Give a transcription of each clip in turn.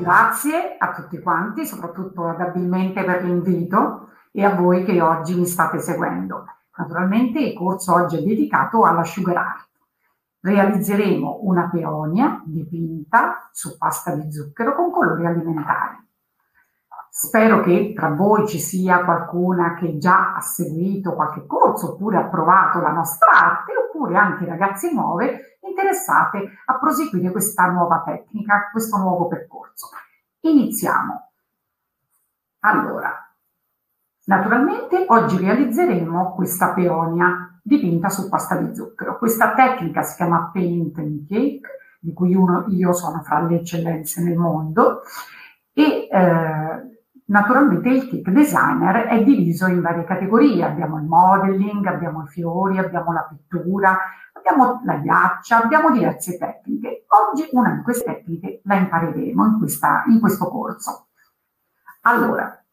Grazie a tutti quanti, soprattutto Abilmente per l'invito e a voi che oggi mi state seguendo. Naturalmente il corso oggi è dedicato alla sugar art. Realizzeremo una peonia dipinta su pasta di zucchero con colori alimentari. Spero che tra voi ci sia qualcuna che già ha seguito qualche corso oppure ha provato la nostra arte oppure anche ragazze nuove interessate a proseguire questa nuova tecnica, questo nuovo percorso. Iniziamo. Allora, naturalmente oggi realizzeremo questa peonia dipinta su pasta di zucchero. Questa tecnica si chiama paint and cake, di cui uno, io sono fra le eccellenze nel mondo e eh, Naturalmente il kit designer è diviso in varie categorie, abbiamo il modeling, abbiamo i fiori, abbiamo la pittura, abbiamo la ghiaccia, abbiamo diverse tecniche. Oggi una di queste tecniche la impareremo in, questa, in questo corso. Allora,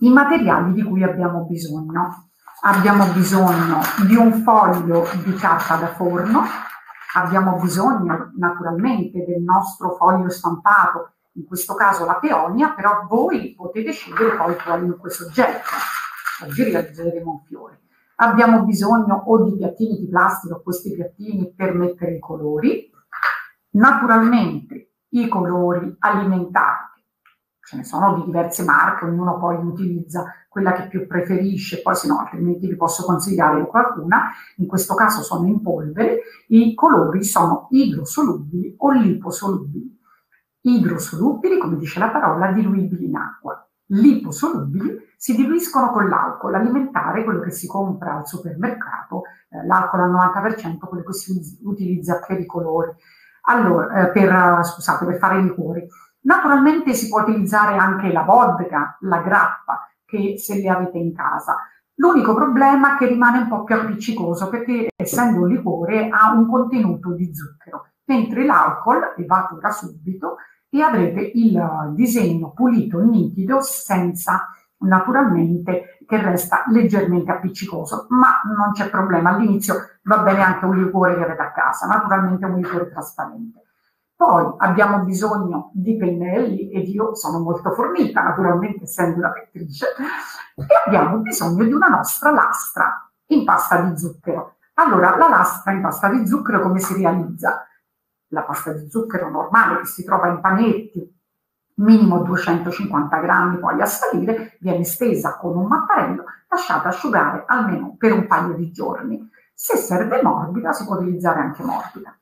i materiali di cui abbiamo bisogno. Abbiamo bisogno di un foglio di carta da forno, abbiamo bisogno naturalmente del nostro foglio stampato in questo caso la peonia, però voi potete scegliere poi qualunque soggetto. Oggi realizzeremo un fiore. Abbiamo bisogno o di piattini di plastica questi piattini per mettere i colori. Naturalmente i colori alimentari, ce ne sono di diverse marche, ognuno poi utilizza quella che più preferisce, poi se no altrimenti vi posso consigliare qualcuna, in questo caso sono in polvere, i colori sono idrosolubili o liposolubili idrosolubili, come dice la parola, diluibili in acqua. Liposolubili si diluiscono con l'alcol alimentare, quello che si compra al supermercato, eh, l'alcol al 90%, quello che si utilizza per i colori, allora, eh, per, scusate, per fare i liquori. Naturalmente si può utilizzare anche la vodka, la grappa, che se le avete in casa. L'unico problema è che rimane un po' più appiccicoso perché essendo un liquore ha un contenuto di zucchero, mentre l'alcol evapora subito e avrete il disegno pulito, nitido, senza naturalmente che resta leggermente appiccicoso, ma non c'è problema. All'inizio va bene anche un liquore che avete a casa, naturalmente un liquore trasparente. Poi abbiamo bisogno di pennelli ed io sono molto fornita, naturalmente essendo una pittrice, e abbiamo bisogno di una nostra lastra in pasta di zucchero. Allora, la lastra in pasta di zucchero come si realizza? La pasta di zucchero normale che si trova in panetti, minimo 250 grammi, poi a salire, viene stesa con un mattarello, lasciata asciugare almeno per un paio di giorni. Se serve morbida, si può utilizzare anche morbida.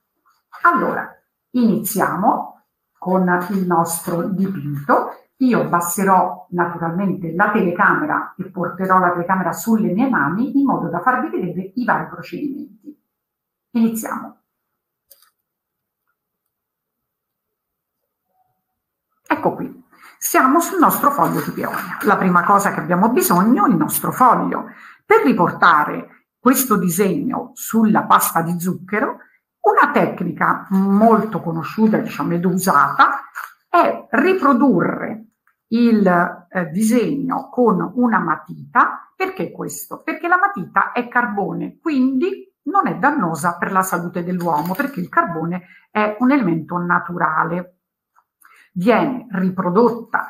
Allora, iniziamo con il nostro dipinto. Io abbasserò naturalmente la telecamera e porterò la telecamera sulle mie mani in modo da farvi vedere i vari procedimenti. Iniziamo. Ecco qui, siamo sul nostro foglio di peonia. La prima cosa che abbiamo bisogno è il nostro foglio. Per riportare questo disegno sulla pasta di zucchero, una tecnica molto conosciuta, diciamo, ed usata, è riprodurre il eh, disegno con una matita. Perché questo? Perché la matita è carbone, quindi non è dannosa per la salute dell'uomo, perché il carbone è un elemento naturale viene riprodotta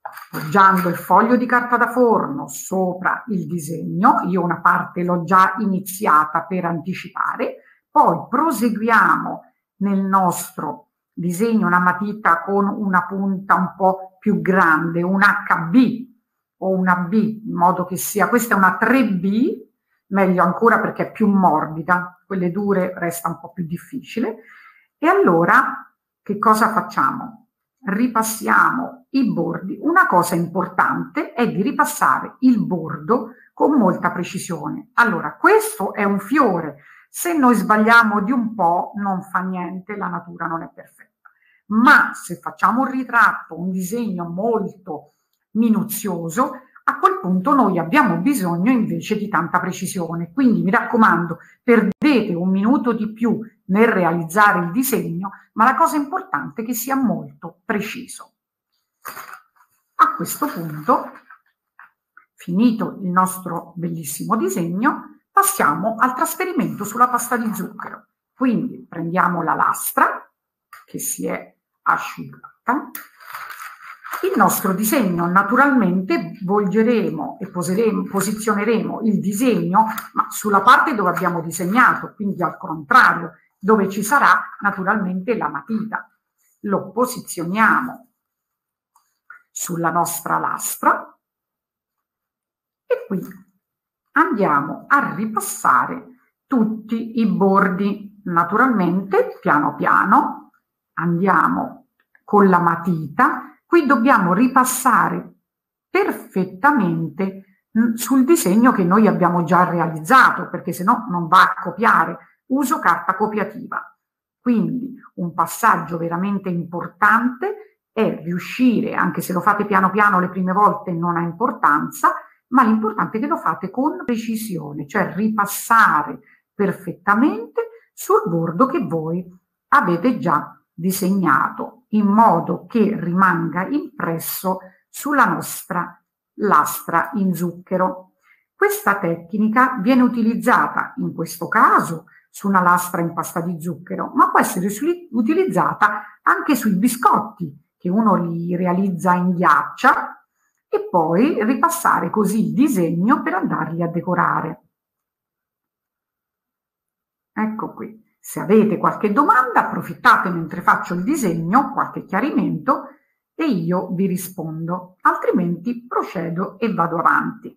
appoggiando il foglio di carta da forno sopra il disegno, io una parte l'ho già iniziata per anticipare, poi proseguiamo nel nostro disegno una matita con una punta un po' più grande, un HB o una B, in modo che sia, questa è una 3B, meglio ancora perché è più morbida, quelle dure resta un po' più difficile. E allora che cosa facciamo? Ripassiamo i bordi. Una cosa importante è di ripassare il bordo con molta precisione. Allora, questo è un fiore. Se noi sbagliamo di un po', non fa niente, la natura non è perfetta. Ma se facciamo un ritratto, un disegno molto minuzioso, a quel punto noi abbiamo bisogno invece di tanta precisione. Quindi mi raccomando, perdete un minuto di più nel realizzare il disegno, ma la cosa importante è che sia molto preciso. A questo punto, finito il nostro bellissimo disegno, passiamo al trasferimento sulla pasta di zucchero. Quindi prendiamo la lastra che si è asciugata. Il nostro disegno naturalmente volgeremo e posizioneremo il disegno ma sulla parte dove abbiamo disegnato, quindi al contrario, dove ci sarà naturalmente la matita. Lo posizioniamo sulla nostra lastra e qui andiamo a ripassare tutti i bordi. Naturalmente, piano piano, andiamo con la matita. Qui dobbiamo ripassare perfettamente sul disegno che noi abbiamo già realizzato, perché se no non va a copiare. Uso carta copiativa. Quindi un passaggio veramente importante è riuscire, anche se lo fate piano piano le prime volte non ha importanza, ma l'importante è che lo fate con precisione, cioè ripassare perfettamente sul bordo che voi avete già disegnato in modo che rimanga impresso sulla nostra lastra in zucchero. Questa tecnica viene utilizzata in questo caso su una lastra in pasta di zucchero, ma può essere utilizzata anche sui biscotti che uno li realizza in ghiaccia e poi ripassare così il disegno per andarli a decorare. Ecco qui. Se avete qualche domanda, approfittate mentre faccio il disegno, qualche chiarimento, e io vi rispondo, altrimenti procedo e vado avanti.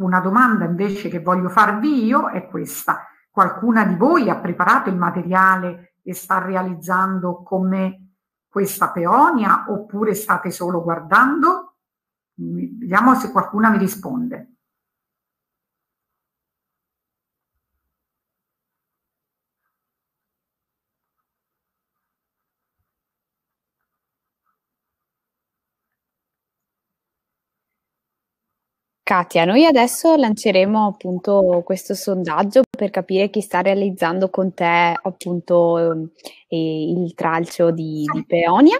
Una domanda invece che voglio farvi io è questa. Qualcuna di voi ha preparato il materiale e sta realizzando come questa peonia oppure state solo guardando? Vediamo se qualcuna mi risponde. Katia, noi adesso lanceremo appunto questo sondaggio per capire chi sta realizzando con te appunto eh, il tralcio di, di Peonia.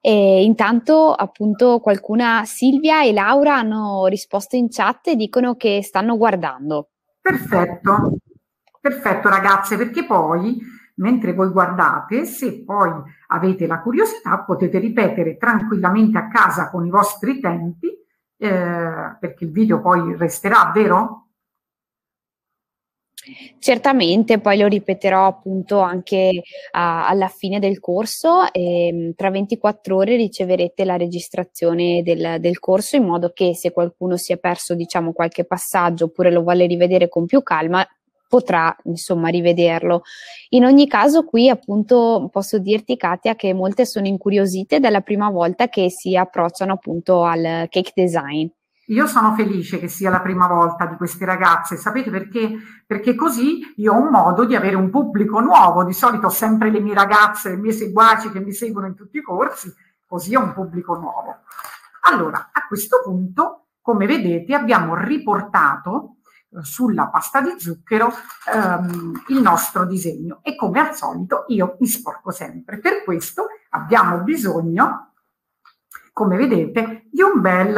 E intanto appunto qualcuna, Silvia e Laura hanno risposto in chat e dicono che stanno guardando. Perfetto, perfetto ragazze, perché poi mentre voi guardate, se poi avete la curiosità potete ripetere tranquillamente a casa con i vostri tempi eh, perché il video poi resterà, vero? Certamente, poi lo ripeterò appunto anche uh, alla fine del corso e mm, tra 24 ore riceverete la registrazione del, del, corso in modo che se qualcuno si è perso diciamo qualche passaggio oppure lo vuole rivedere con più calma potrà insomma rivederlo. In ogni caso qui appunto posso dirti Katia che molte sono incuriosite dalla prima volta che si approcciano appunto al cake design. Io sono felice che sia la prima volta di queste ragazze, sapete perché? Perché così io ho un modo di avere un pubblico nuovo, di solito ho sempre le mie ragazze, le mie seguaci che mi seguono in tutti i corsi, così ho un pubblico nuovo. Allora, a questo punto, come vedete, abbiamo riportato sulla pasta di zucchero ehm, il nostro disegno e come al solito io mi sporco sempre. Per questo abbiamo bisogno, come vedete, di un bel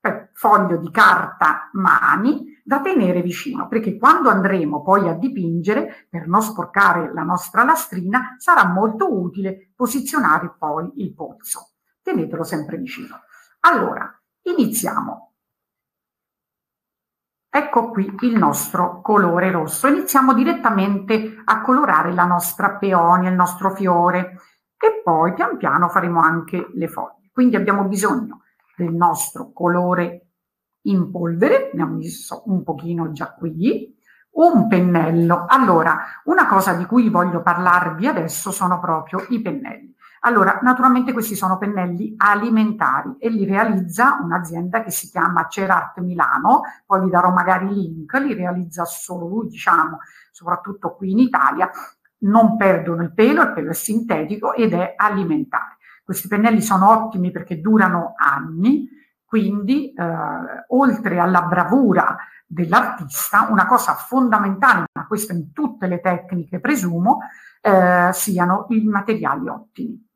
eh, foglio di carta mani da tenere vicino, perché quando andremo poi a dipingere, per non sporcare la nostra lastrina, sarà molto utile posizionare poi il polso. Tenetelo sempre vicino. Allora, iniziamo Ecco qui il nostro colore rosso. Iniziamo direttamente a colorare la nostra peonia, il nostro fiore e poi pian piano faremo anche le foglie. Quindi abbiamo bisogno del nostro colore in polvere, ne ho messo un pochino già qui, un pennello. Allora, una cosa di cui voglio parlarvi adesso sono proprio i pennelli. Allora, naturalmente questi sono pennelli alimentari e li realizza un'azienda che si chiama Cerart Milano, poi vi darò magari il link, li realizza solo lui, diciamo, soprattutto qui in Italia, non perdono il pelo, il pelo è sintetico ed è alimentare. Questi pennelli sono ottimi perché durano anni, quindi eh, oltre alla bravura dell'artista, una cosa fondamentale, ma questo in tutte le tecniche presumo, eh, siano i materiali ottimi.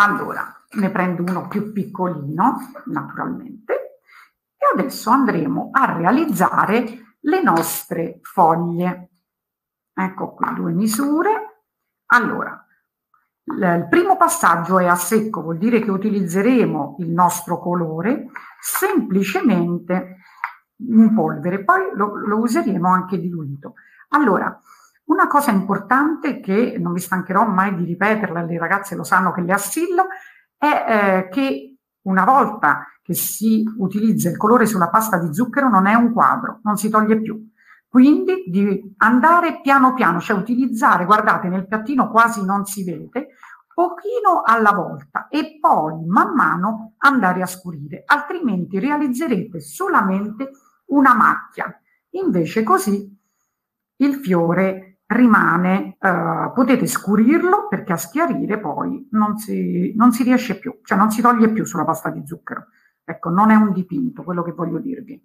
Allora, ne prendo uno più piccolino, naturalmente, e adesso andremo a realizzare le nostre foglie. Ecco qui due misure. Allora, il primo passaggio è a secco, vuol dire che utilizzeremo il nostro colore semplicemente in polvere, poi lo, lo useremo anche diluito. Allora, una cosa importante che non mi stancherò mai di ripeterla, le ragazze lo sanno che le assillo, è eh, che una volta che si utilizza il colore sulla pasta di zucchero non è un quadro, non si toglie più. Quindi di andare piano piano, cioè utilizzare, guardate nel piattino quasi non si vede, pochino alla volta e poi man mano andare a scurire, altrimenti realizzerete solamente una macchia. Invece così il fiore rimane, eh, potete scurirlo perché a schiarire poi non si, non si riesce più, cioè non si toglie più sulla pasta di zucchero. Ecco, non è un dipinto, quello che voglio dirvi.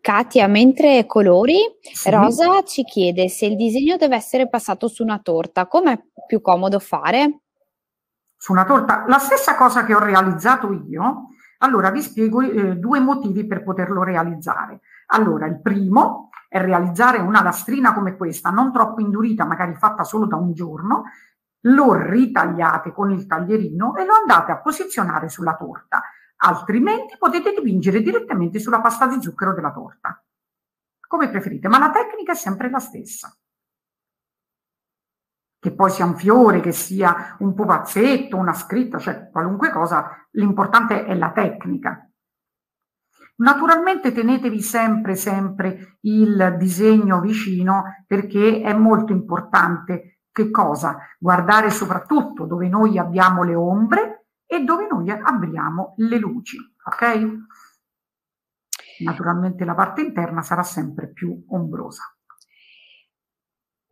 Katia, mentre colori, sì. Rosa ci chiede se il disegno deve essere passato su una torta, com'è più comodo fare? Su una torta, la stessa cosa che ho realizzato io, allora vi spiego eh, due motivi per poterlo realizzare. Allora, il primo è realizzare una lastrina come questa, non troppo indurita, magari fatta solo da un giorno, lo ritagliate con il taglierino e lo andate a posizionare sulla torta altrimenti potete dipingere direttamente sulla pasta di zucchero della torta. Come preferite, ma la tecnica è sempre la stessa. Che poi sia un fiore, che sia un pupazzetto, una scritta, cioè qualunque cosa, l'importante è la tecnica. Naturalmente tenetevi sempre, sempre il disegno vicino perché è molto importante che cosa? Guardare soprattutto dove noi abbiamo le ombre e dove noi abbiamo le luci, ok? Naturalmente la parte interna sarà sempre più ombrosa.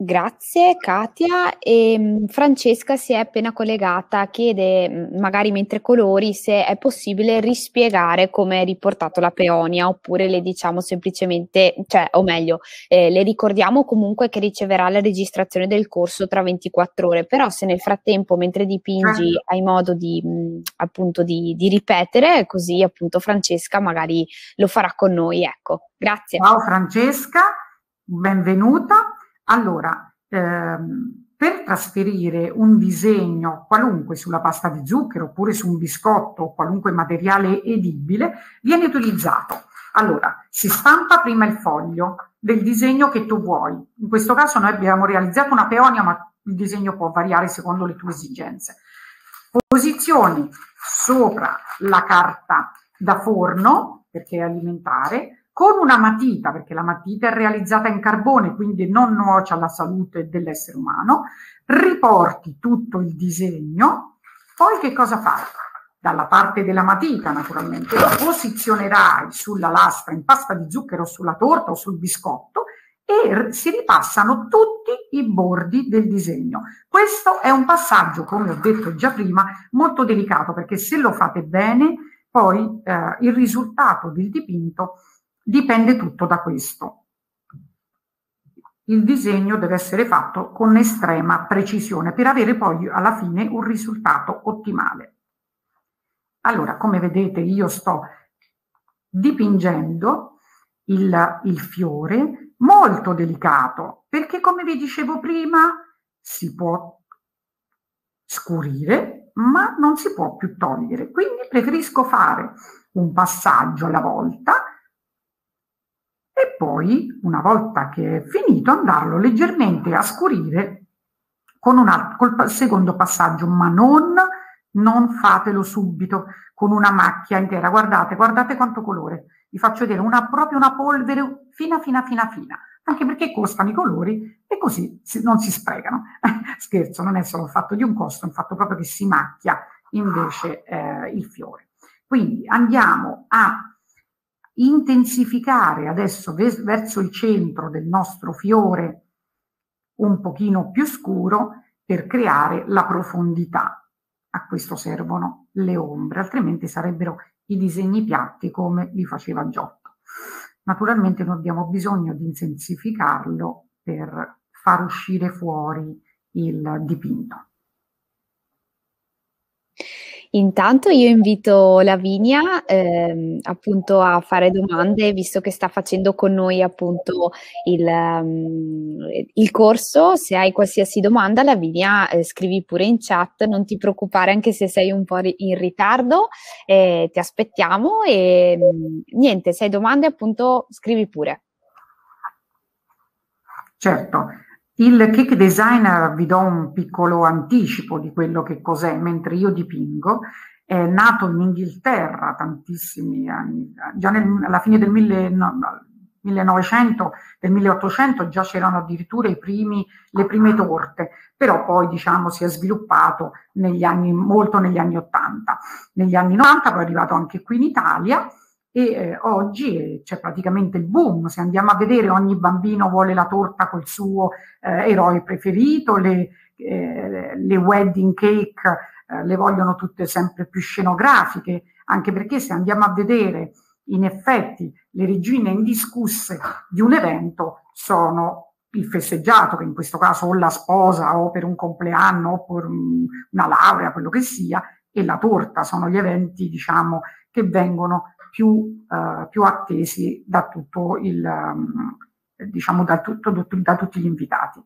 Grazie Katia. E mm, Francesca si è appena collegata, chiede mm, magari mentre colori se è possibile rispiegare come è riportato la peonia oppure le diciamo semplicemente, cioè o meglio, eh, le ricordiamo comunque che riceverà la registrazione del corso tra 24 ore, però se nel frattempo mentre dipingi certo. hai modo di mh, mm, appunto di, di ripetere, così appunto Francesca magari lo farà con noi, ecco. Grazie. Ciao Francesca, benvenuta. Allora, ehm, per trasferire un disegno qualunque sulla pasta di zucchero oppure su un biscotto o qualunque materiale edibile, viene utilizzato. Allora, si stampa prima il foglio del disegno che tu vuoi. In questo caso noi abbiamo realizzato una peonia, ma il disegno può variare secondo le tue esigenze. Posizioni sopra la carta da forno, perché è alimentare, con una matita, perché la matita è realizzata in carbone, quindi non nuoce alla salute dell'essere umano, riporti tutto il disegno, poi che cosa fai? Dalla parte della matita, naturalmente, lo posizionerai sulla lastra in pasta di zucchero, sulla torta o sul biscotto e si ripassano tutti i bordi del disegno. Questo è un passaggio, come ho detto già prima, molto delicato perché se lo fate bene, poi eh, il risultato del dipinto Dipende tutto da questo. Il disegno deve essere fatto con estrema precisione per avere poi alla fine un risultato ottimale. Allora, come vedete, io sto dipingendo il, il fiore molto delicato perché, come vi dicevo prima, si può scurire, ma non si può più togliere. Quindi preferisco fare un passaggio alla volta e poi, una volta che è finito, andarlo leggermente a scurire con un secondo passaggio, ma non, non fatelo subito con una macchia intera. Guardate, guardate quanto colore. Vi faccio vedere una, proprio una polvere fina, fina, fina, fina. Anche perché costano i colori e così si, non si sprecano. Scherzo, non è solo il fatto di un costo, è un fatto proprio che si macchia invece eh, il fiore. Quindi andiamo a intensificare adesso verso il centro del nostro fiore un pochino più scuro per creare la profondità. A questo servono le ombre, altrimenti sarebbero i disegni piatti come li faceva Giotto. Naturalmente noi abbiamo bisogno di intensificarlo per far uscire fuori il dipinto. Intanto io invito Lavinia ehm, appunto a fare domande, visto che sta facendo con noi appunto il, um, il corso. Se hai qualsiasi domanda, Lavinia, eh, scrivi pure in chat, non ti preoccupare anche se sei un po' in ritardo, eh, ti aspettiamo e niente, se hai domande appunto scrivi pure. Certo, il cake designer, vi do un piccolo anticipo di quello che cos'è mentre io dipingo, è nato in Inghilterra tantissimi anni, già nel, alla fine del mille, no, 1900, del 1800 già c'erano addirittura primi, le prime torte, però poi diciamo si è sviluppato negli anni, molto negli anni 80. Negli anni 90 poi è arrivato anche qui in Italia e eh, oggi c'è praticamente il boom, se andiamo a vedere ogni bambino vuole la torta col suo eh, eroe preferito, le, eh, le wedding cake eh, le vogliono tutte sempre più scenografiche, anche perché se andiamo a vedere in effetti le regine indiscusse di un evento sono il festeggiato, che in questo caso o la sposa o per un compleanno o per una laurea, quello che sia, e la torta. Sono gli eventi, diciamo, che vengono più, uh, più attesi da tutto il, um, diciamo, da, tutto, da tutti gli invitati.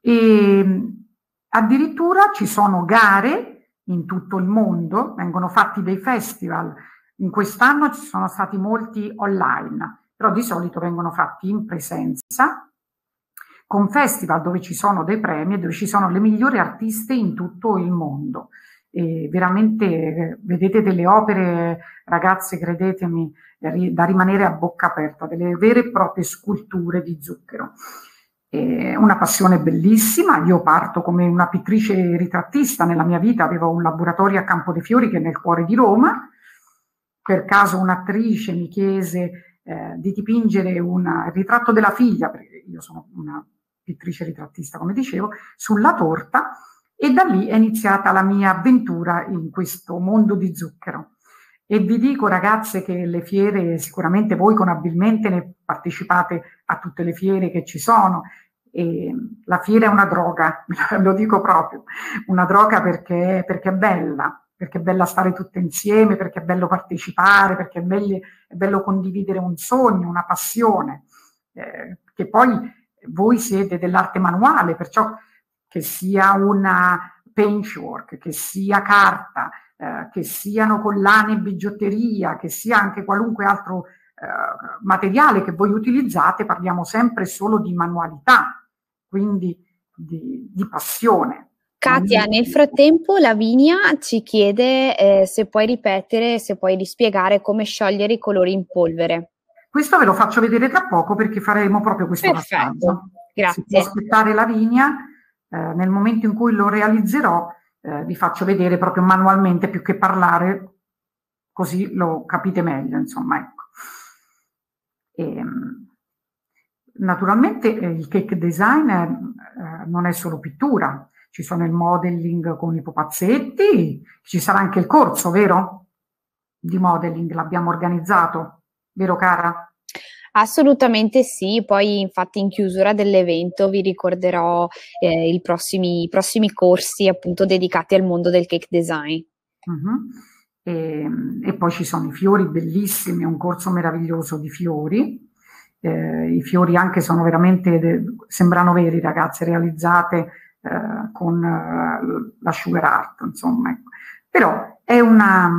E addirittura ci sono gare in tutto il mondo, vengono fatti dei festival. In quest'anno ci sono stati molti online, però di solito vengono fatti in presenza, con festival dove ci sono dei premi e dove ci sono le migliori artiste in tutto il mondo e veramente vedete delle opere, ragazze, credetemi, da rimanere a bocca aperta, delle vere e proprie sculture di zucchero. È una passione bellissima, io parto come una pittrice ritrattista, nella mia vita avevo un laboratorio a Campo dei Fiori che è nel cuore di Roma, per caso un'attrice mi chiese eh, di dipingere un ritratto della figlia, perché io sono una pittrice ritrattista come dicevo, sulla torta e da lì è iniziata la mia avventura in questo mondo di zucchero. E vi dico ragazze che le fiere, sicuramente voi con abilmente ne partecipate a tutte le fiere che ci sono, e la fiera è una droga, lo dico proprio, una droga perché, perché, è bella, perché è bella stare tutte insieme, perché è bello partecipare, perché è bello, è bello condividere un sogno, una passione, eh, che poi voi siete dell'arte manuale, perciò che sia una paintwork, che sia carta, eh, che siano collane e bigiotteria, che sia anche qualunque altro eh, materiale che voi utilizzate, parliamo sempre solo di manualità, quindi di, di passione. Katia, nel frattempo Lavinia ci chiede eh, se puoi ripetere, se puoi rispiegare come sciogliere i colori in polvere. Questo ve lo faccio vedere tra poco perché faremo proprio questo Perfetto, passaggio. grazie. Si può aspettare Lavinia eh, nel momento in cui lo realizzerò eh, vi faccio vedere proprio manualmente più che parlare, così lo capite meglio, insomma, ecco. E, ehm, naturalmente eh, il cake design eh, non è solo pittura, ci sono il modeling con i pupazzetti, ci sarà anche il corso, vero? Di modeling l'abbiamo organizzato, vero cara? Assolutamente sì, poi infatti in chiusura dell'evento vi ricorderò eh, i, prossimi, i, prossimi, corsi appunto dedicati al mondo del cake design. Uh-huh. E, e, poi ci sono i fiori bellissimi, un corso meraviglioso di fiori. Eh, I fiori anche sono veramente, sembrano veri ragazze, realizzate eh, con la sugar art, insomma. Ecco. Però è una,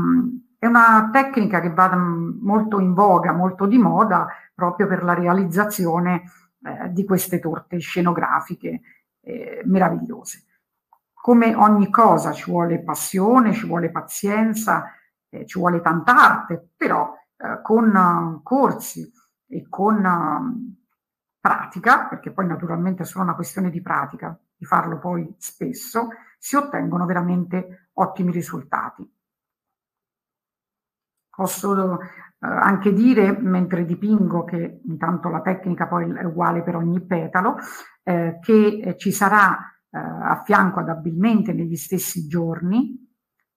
è una tecnica che va molto in voga, molto di moda, proprio per la realizzazione eh, di queste torte scenografiche eh, meravigliose. Come ogni cosa ci vuole passione, ci vuole pazienza, eh, ci vuole tanta arte, però eh, con uh, corsi e con uh, pratica, perché poi naturalmente è solo una questione di pratica, di farlo poi spesso, si ottengono veramente ottimi risultati. Posso eh, anche dire, mentre dipingo, che intanto la tecnica poi è uguale per ogni petalo, eh, che eh, ci sarà eh, a fianco ad abilmente negli stessi giorni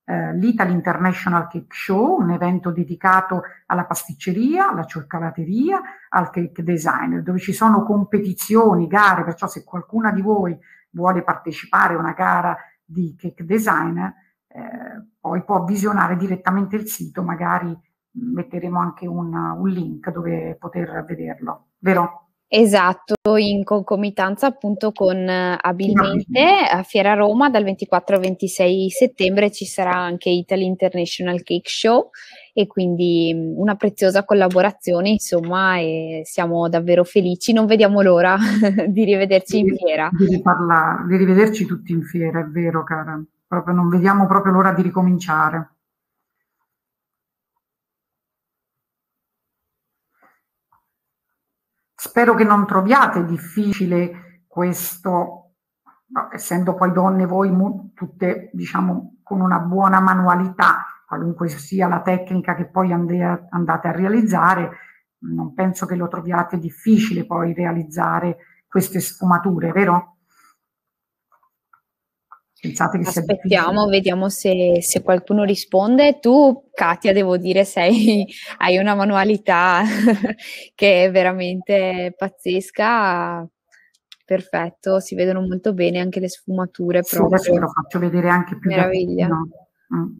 eh, l'Italy International Cake Show, un evento dedicato alla pasticceria, alla cioccolateria, al cake designer, dove ci sono competizioni, gare, perciò se qualcuna di voi vuole partecipare a una gara di cake designer, eh, poi può visionare direttamente il sito, magari metteremo anche un, un link dove poter vederlo, vero? Esatto, in concomitanza appunto con uh, Abilmente a Fiera Roma dal 24 al 26 settembre ci sarà anche Italy International Cake Show e quindi mm, una preziosa collaborazione insomma e siamo davvero felici, non vediamo l'ora di rivederci in fiera. Di, riparlare, di rivederci tutti in fiera, è vero cara, proprio non vediamo proprio l'ora di ricominciare. Spero che non troviate difficile questo, essendo poi donne voi tutte, diciamo, con una buona manualità, qualunque sia la tecnica che poi andate a realizzare, non penso che lo troviate difficile poi realizzare queste sfumature, vero? Pensate che Aspettiamo, vediamo se, se, qualcuno risponde. Tu, Katia, devo dire, sei, hai una manualità che è veramente pazzesca. Perfetto, si vedono molto bene anche le sfumature. Sì, proprio. adesso ve lo faccio vedere anche più. Meraviglia. Mm.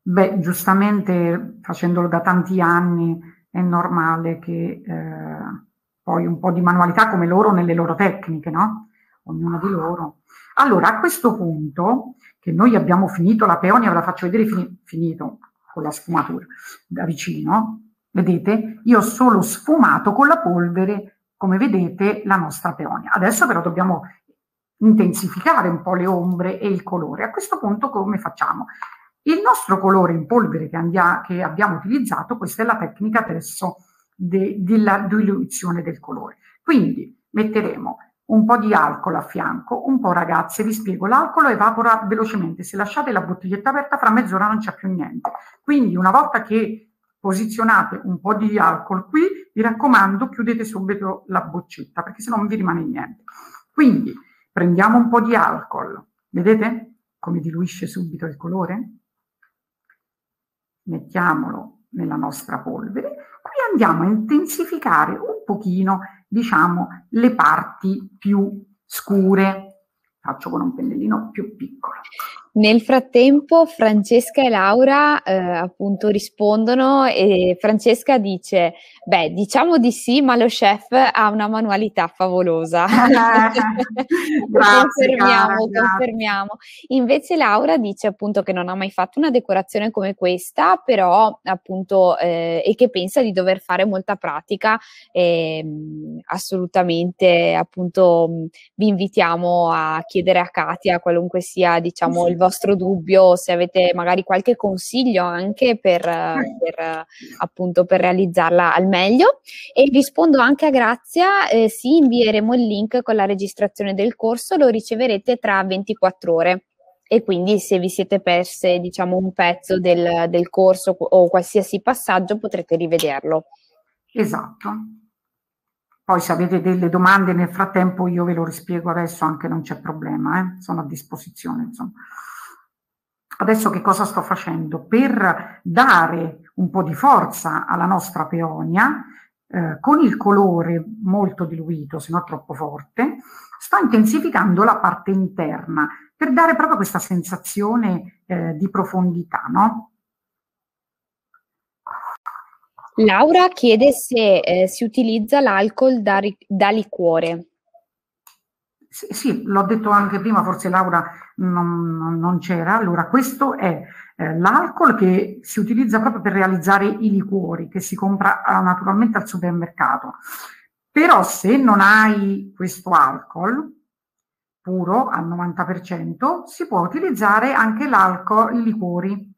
Beh, giustamente facendolo da tanti anni è normale che eh, poi un po' di manualità come loro nelle loro tecniche, no? Ognuna di loro. Allora, a questo punto, che noi abbiamo finito la peonia, ve la faccio vedere fini, finito con la sfumatura da vicino, vedete, io ho solo sfumato con la polvere, come vedete, la nostra peonia. Adesso però dobbiamo intensificare un po' le ombre e il colore. A questo punto come facciamo? Il nostro colore in polvere che, andia, che abbiamo utilizzato, questa è la tecnica adesso de, della diluizione del colore. Quindi metteremo un po' di alcol a fianco, un po' ragazze, vi spiego, l'alcol evapora velocemente, se lasciate la bottiglietta aperta fra mezz'ora non c'è più niente. Quindi una volta che posizionate un po' di alcol qui, vi raccomando chiudete subito la boccetta perché se no non vi rimane niente. Quindi prendiamo un po' di alcol, vedete come diluisce subito il colore? Mettiamolo nella nostra polvere, qui andiamo a intensificare un pochino diciamo, le parti più scure. Faccio con un pennellino più piccolo. Nel frattempo Francesca e Laura eh, appunto rispondono e Francesca dice, beh diciamo di sì ma lo chef ha una manualità favolosa. grazie, confermiamo, cara, confermiamo. Invece Laura dice appunto che non ha mai fatto una decorazione come questa, però appunto eh, e che pensa di dover fare molta pratica e assolutamente appunto vi invitiamo a chiedere a Katia qualunque sia diciamo il vostro dubbio, se avete magari qualche consiglio anche per, per appunto per realizzarla al meglio. E rispondo anche a Grazia, eh, sì, invieremo il link con la registrazione del corso, lo riceverete tra 24 ore e quindi se vi siete perse diciamo un pezzo del, del corso o qualsiasi passaggio potrete rivederlo. Esatto. Poi se avete delle domande nel frattempo io ve lo rispiego adesso, anche non c'è problema, eh? sono a disposizione. Insomma. Adesso che cosa sto facendo? Per dare un po' di forza alla nostra peonia, eh, con il colore molto diluito, se no troppo forte, sto intensificando la parte interna per dare proprio questa sensazione eh, di profondità, no? Laura chiede se eh, si utilizza l'alcol da, da liquore. Sì, sì, l'ho detto anche prima, forse Laura non, non c'era. Allora, questo è eh, l'alcol che si utilizza proprio per realizzare i liquori, che si compra ah, naturalmente al supermercato. Però se non hai questo alcol puro al 90%, si può utilizzare anche l'alcol, i liquori.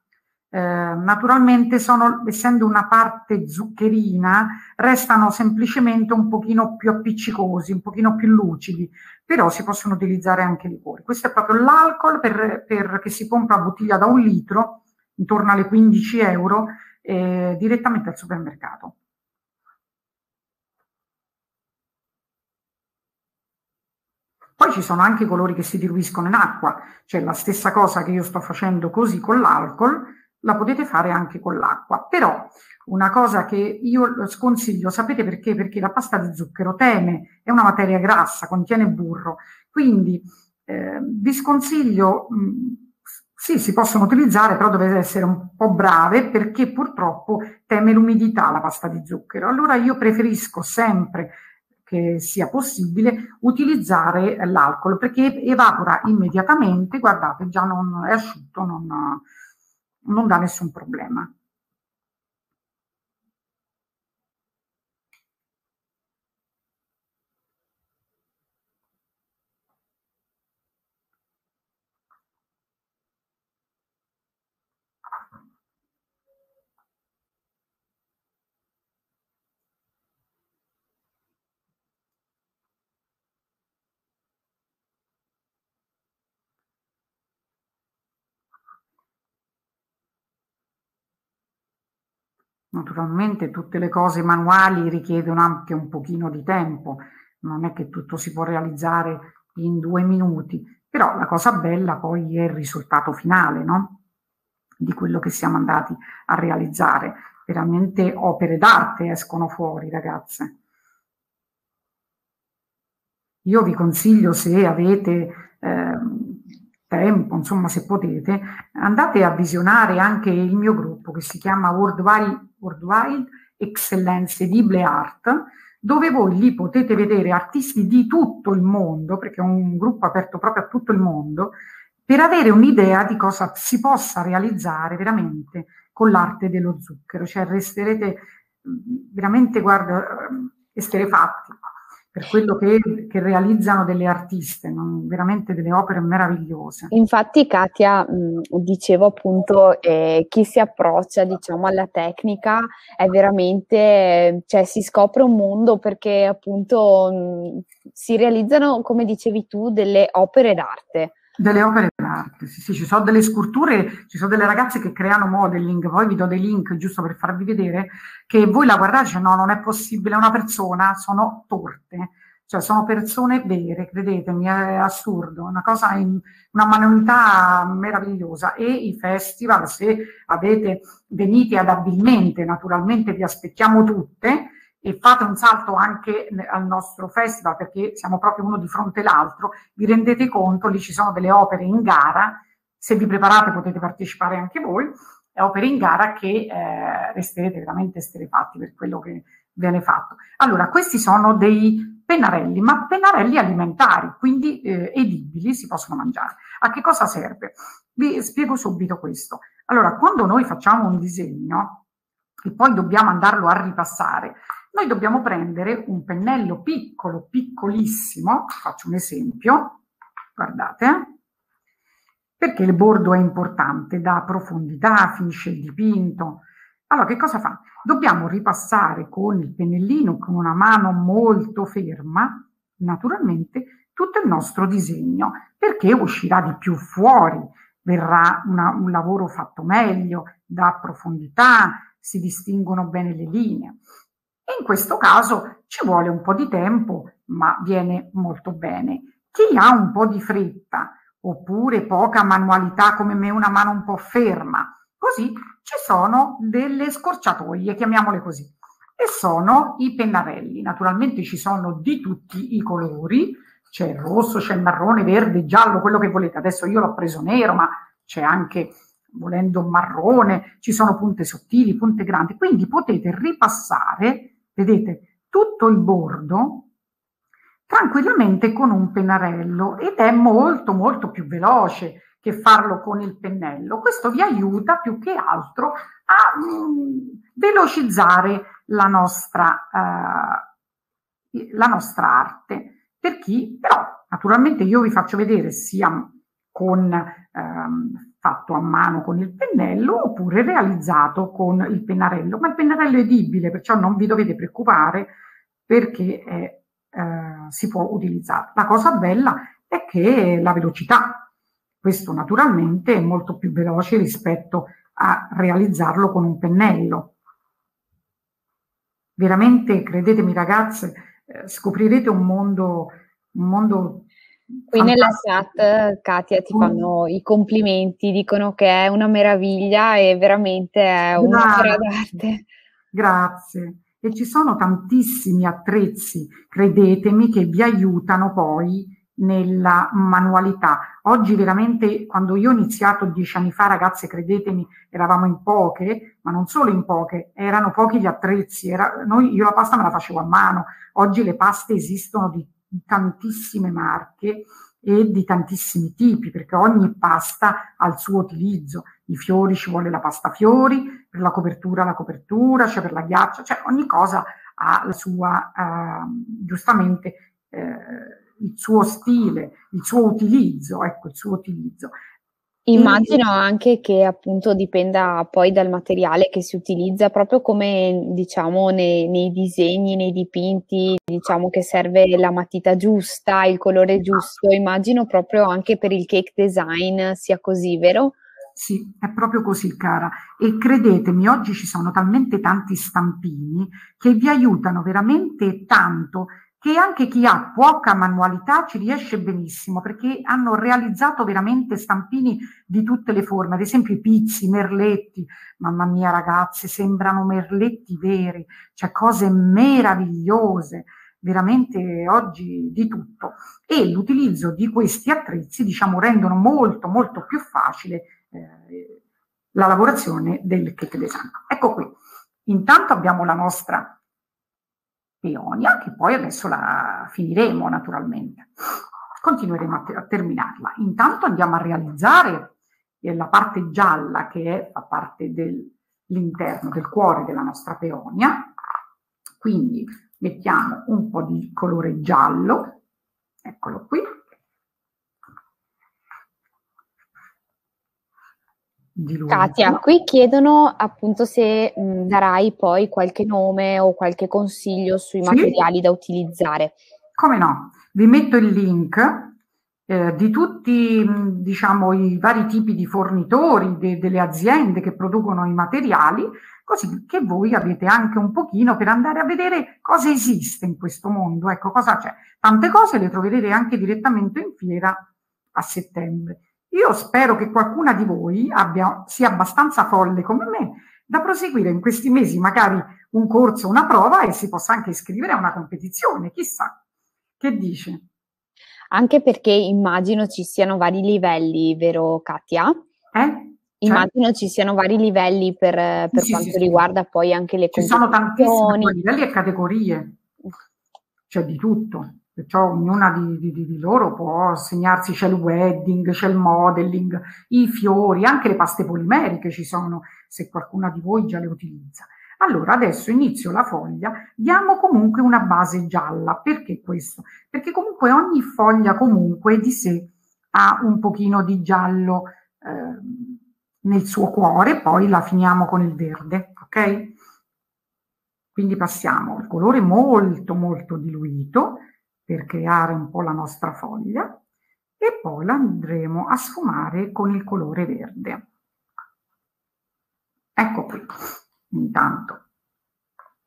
Eh, naturalmente sono, essendo una parte zuccherina, restano semplicemente un pochino più appiccicosi, un pochino più lucidi, però si possono utilizzare anche liquori. Questo è proprio l'alcol per, per, che si compra a bottiglia da un litro, intorno alle 15 euro, eh, direttamente al supermercato. Poi ci sono anche i colori che si diluiscono in acqua, cioè la stessa cosa che io sto facendo così con l'alcol, la potete fare anche con l'acqua. Però una cosa che io sconsiglio, sapete perché? Perché la pasta di zucchero teme, è una materia grassa, contiene burro, quindi Eh, vi sconsiglio, mh, sì, si possono utilizzare, però dovete essere un po' brave perché purtroppo teme l'umidità la pasta di zucchero. Allora io preferisco sempre che sia possibile utilizzare l'alcol perché evapora immediatamente, guardate, già non è asciutto, non, non dà nessun problema. Naturalmente tutte le cose manuali richiedono anche un pochino di tempo, non è che tutto si può realizzare in due minuti, però la cosa bella poi è il risultato finale, no? Di quello che siamo andati a realizzare. Veramente opere d'arte escono fuori, ragazze. Io vi consiglio se avete eh, tempo, insomma se potete, andate a visionare anche il mio gruppo che si chiama Worldwide, Worldwide Excellence Edible Art, dove voi lì potete vedere artisti di tutto il mondo, perché è un gruppo aperto proprio a tutto il mondo, per avere un'idea di cosa si possa realizzare veramente con l'arte dello zucchero, cioè resterete veramente, guarda, esterefatti per quello che, che, realizzano delle artiste, non, veramente delle opere meravigliose. Infatti Katia, mh, dicevo appunto, eh, chi si approccia diciamo alla tecnica è veramente, cioè si scopre un mondo perché appunto mh, si realizzano, come dicevi tu, delle opere d'arte. Delle opere d'arte, sì, sì, ci sono delle sculture, ci sono delle ragazze che creano modeling, poi vi do dei link giusto per farvi vedere, che voi la guardate e dice no, non è possibile, è una persona, sono torte, cioè sono persone vere, credetemi, è assurdo, una cosa, in, una manualità meravigliosa. E i festival, se avete, venite adabilmente, naturalmente vi aspettiamo tutte, e fate un salto anche al nostro festival perché siamo proprio uno di fronte all'altro, vi rendete conto, lì ci sono delle opere in gara, se vi preparate potete partecipare anche voi, opere in gara che eh, resterete veramente esterefatti per quello che viene fatto. Allora, questi sono dei pennarelli, ma pennarelli alimentari, quindi eh, edibili, si possono mangiare. A che cosa serve? Vi spiego subito questo. Allora, quando noi facciamo un disegno e poi dobbiamo andarlo a ripassare, noi dobbiamo prendere un pennello piccolo, piccolissimo, faccio un esempio, guardate, perché il bordo è importante, dà profondità, finisce il dipinto. Allora, che cosa fa? Dobbiamo ripassare con il pennellino, con una mano molto ferma, naturalmente, tutto il nostro disegno, perché uscirà di più fuori, verrà una, un lavoro fatto meglio, dà profondità, si distinguono bene le linee. E in questo caso ci vuole un po' di tempo, ma viene molto bene. Chi ha un po' di fretta oppure poca manualità come me, una mano un po' ferma, così ci sono delle scorciatoie, chiamiamole così, e sono i pennarelli. Naturalmente ci sono di tutti i colori, c'è il rosso, c'è il marrone, verde, giallo, quello che volete. Adesso io l'ho preso nero, ma c'è anche volendo marrone, ci sono punte sottili, punte grandi, quindi potete ripassare vedete, tutto il bordo tranquillamente con un pennarello ed è molto molto più veloce che farlo con il pennello. Questo vi aiuta più che altro a mh, mm, velocizzare la nostra, uh, la nostra arte. Per chi però, naturalmente io vi faccio vedere sia con um, fatto a mano con il pennello oppure realizzato con il pennarello, ma il pennarello è edibile, perciò non vi dovete preoccupare perché è, eh, si può utilizzare. La cosa bella è che la velocità, questo naturalmente è molto più veloce rispetto a realizzarlo con un pennello. Veramente, credetemi ragazze, eh, scoprirete un mondo, un mondo Qui nella chat, Katia, ti fanno i complimenti, dicono che è una meraviglia e veramente è un'opera d'arte. Grazie. E ci sono tantissimi attrezzi, credetemi, che vi aiutano poi nella manualità. Oggi veramente, quando io ho iniziato dieci anni fa, ragazze, credetemi, eravamo in poche, ma non solo in poche, erano pochi gli attrezzi. Era, noi, io la pasta me la facevo a mano. Oggi le paste esistono di tantissime marche e di tantissimi tipi, perché ogni pasta ha il suo utilizzo. I fiori ci vuole la pasta fiori, per la copertura la copertura, cioè per la ghiaccia, cioè ogni cosa ha la sua, uh, giustamente, eh, il suo stile, il suo utilizzo, ecco, il suo utilizzo. Immagino anche che appunto dipenda poi dal materiale che si utilizza, proprio come diciamo nei, nei, disegni, nei dipinti, diciamo che serve la matita giusta, il colore esatto. giusto. Immagino proprio anche per il cake design sia così, vero? Sì, è proprio così, cara. E credetemi, oggi ci sono talmente tanti stampini che vi aiutano veramente tanto che anche chi ha poca manualità ci riesce benissimo perché hanno realizzato veramente stampini di tutte le forme, ad esempio i pizzi, i merletti, mamma mia ragazzi, sembrano merletti veri, cioè cose meravigliose, veramente oggi di tutto. E l'utilizzo di questi attrezzi, diciamo, rendono molto molto più facile eh, la lavorazione del cake design. Ecco qui, intanto abbiamo la nostra peonia, che poi adesso la finiremo naturalmente. Continueremo a, te- a terminarla. Intanto andiamo a realizzare eh, la parte gialla che è, fa parte dell'interno, del cuore della nostra peonia. Quindi mettiamo un po' di colore giallo, eccolo qui, Katia, qui chiedono appunto se mh, darai poi qualche nome o qualche consiglio sui sì? materiali da utilizzare. Come no? Vi metto il link eh, di tutti diciamo, i vari tipi di fornitori de- delle aziende che producono i materiali, così che voi avete anche un pochino per andare a vedere cosa esiste in questo mondo. Ecco, cosa c'è. Tante cose le troverete anche direttamente in fiera a settembre. Io spero che qualcuna di voi abbia, sia abbastanza folle come me da proseguire in questi mesi magari un corso, una prova e si possa anche iscrivere a una competizione, chissà. Che dice? Anche perché immagino ci siano vari livelli, vero Katia? Eh? Immagino cioè? ci siano vari livelli per, per sì, quanto sì, riguarda sì. poi anche le competizioni. Ci sono tantissimi livelli e categorie, c'è di tutto. Perciò ognuna di, di, di, loro può segnarsi, c'è il wedding, c'è il modeling, i fiori, anche le paste polimeriche ci sono, se qualcuna di voi già le utilizza. Allora, adesso inizio la foglia, diamo comunque una base gialla. Perché questo? Perché comunque ogni foglia comunque di sé ha un pochino di giallo eh, nel suo cuore, poi la finiamo con il verde, ok? Quindi passiamo al colore molto molto diluito, per creare un po' la nostra foglia e poi la andremo a sfumare con il colore verde. Ecco qui, intanto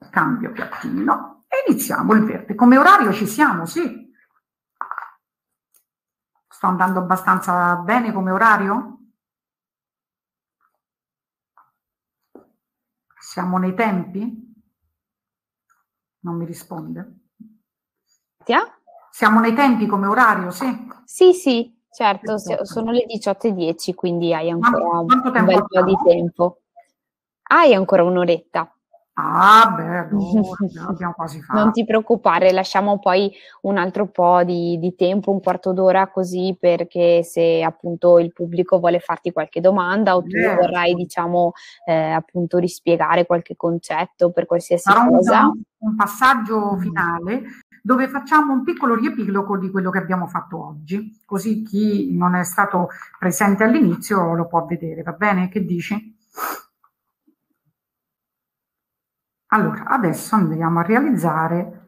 cambio piattino e iniziamo il verde. Come orario ci siamo, sì. Sto andando abbastanza bene come orario? Siamo nei tempi? Non mi risponde. Katia? Siamo nei tempi come orario, sì? Sì, sì, certo, sono le 18.10, quindi hai ancora Quanto un bel po' di tempo. Hai ancora un'oretta. Ah, beh, abbiamo quasi fatto. Non ti preoccupare, lasciamo poi un altro po' di, di, tempo, un quarto d'ora così, perché se appunto il pubblico vuole farti qualche domanda o tu eh, vorrai, diciamo, eh, appunto rispiegare qualche concetto per qualsiasi Farò cosa. Un, un passaggio finale dove facciamo un piccolo riepilogo di quello che abbiamo fatto oggi, così chi non è stato presente all'inizio lo può vedere, va bene? Che dici? Allora, adesso andiamo a realizzare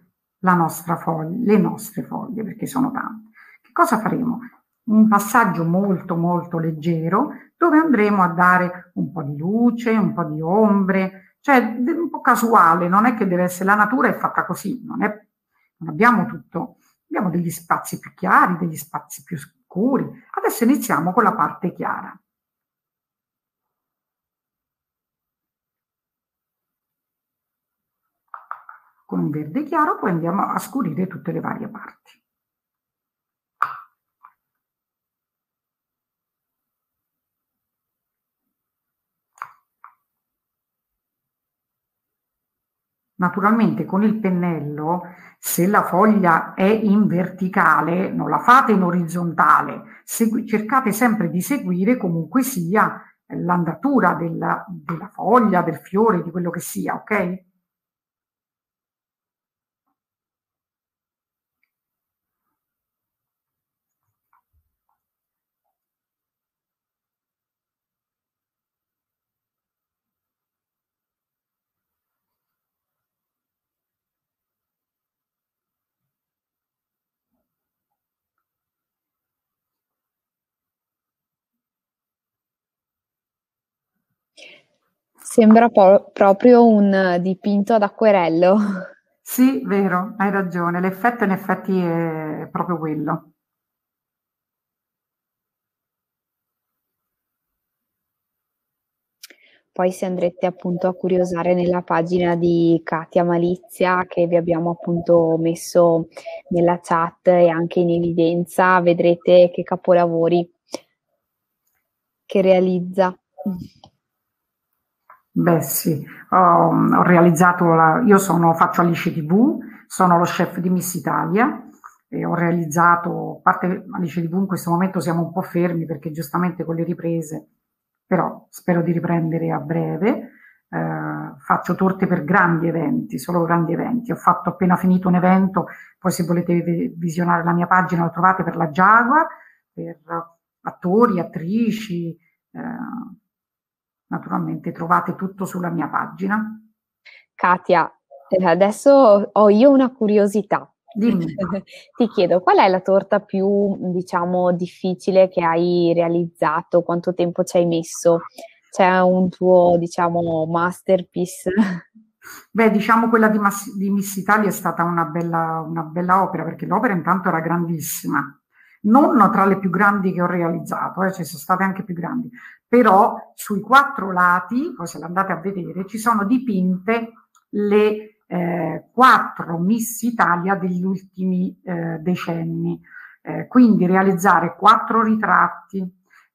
foglia, le nostre foglie, perché sono tante. Che cosa faremo? Un passaggio molto molto leggero dove andremo a dare un po' di luce, un po' di ombre, cioè un po' casuale, non è che deve essere la natura è fatta così, non è non abbiamo tutto, abbiamo degli spazi più chiari, degli spazi più scuri. Adesso iniziamo con la parte chiara. Con un verde chiaro poi andiamo a scurire tutte le varie parti. Naturalmente con il pennello, se la foglia è in verticale, non la fate in orizzontale, segui, cercate sempre di seguire comunque sia l'andatura della, della foglia, del fiore, di quello che sia, ok? Sembra po- proprio un dipinto ad acquerello. Sì, vero, hai ragione. L'effetto in effetti è proprio quello. Poi se andrete appunto a curiosare nella pagina di Katia Malizia che vi abbiamo appunto messo nella chat e anche in evidenza, vedrete che capolavori che realizza. Beh sì, ho, ho realizzato, la, io sono, faccio Alice TV, sono lo chef di Miss Italia e ho realizzato, a parte Alice TV in questo momento siamo un po' fermi perché giustamente con le riprese, però spero di riprendere a breve, eh, faccio torte per grandi eventi, solo grandi eventi, ho fatto appena finito un evento, poi se volete visionare la mia pagina lo trovate per la Jaguar, per attori, attrici, eh, Naturalmente trovate tutto sulla mia pagina. Katia, eh, adesso ho io una curiosità. Dimmi. Ti chiedo qual è la torta più, diciamo, difficile che hai realizzato? Quanto tempo ci hai messo? C'è un tuo, diciamo, masterpiece? Beh, diciamo quella di, Mas- di Miss Italia è stata una bella, una bella opera perché l'opera intanto era grandissima non tra le più grandi che ho realizzato, eh, ci sono state anche più grandi, però sui quattro lati, se l'andate a vedere, ci sono dipinte le eh, quattro Miss Italia degli ultimi eh, decenni. Eh, quindi realizzare quattro ritratti,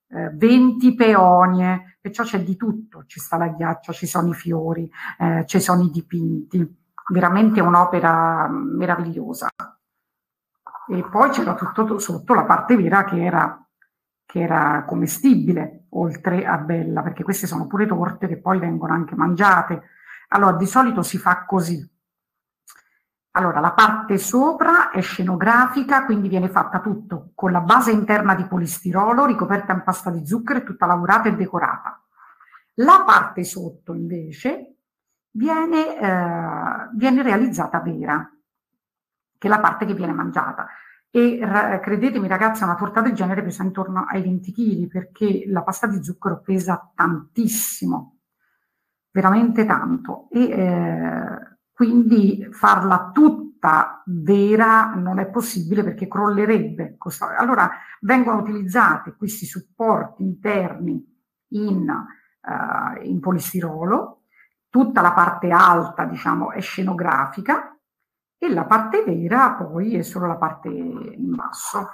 20 eh, peonie, perciò c'è di tutto, ci sta la ghiaccia, ci sono i fiori, eh, ci sono i dipinti, veramente un'opera meravigliosa. E poi c'era tutto sotto la parte vera che era, che era commestibile, oltre a bella, perché queste sono pure torte che poi vengono anche mangiate. Allora, di solito si fa così. Allora, la parte sopra è scenografica, quindi viene fatta tutto con la base interna di polistirolo ricoperta in pasta di zucchero e tutta lavorata e decorata. La parte sotto, invece, viene, eh, viene realizzata vera, che è la parte che viene mangiata. E credetemi ragazzi, una torta del genere pesa intorno ai 20 kg perché la pasta di zucchero pesa tantissimo, veramente tanto. E eh, quindi farla tutta vera non è possibile perché crollerebbe. Allora vengono utilizzati questi supporti interni in, uh, in polistirolo, tutta la parte alta diciamo è scenografica e la parte vera poi è solo la parte in basso.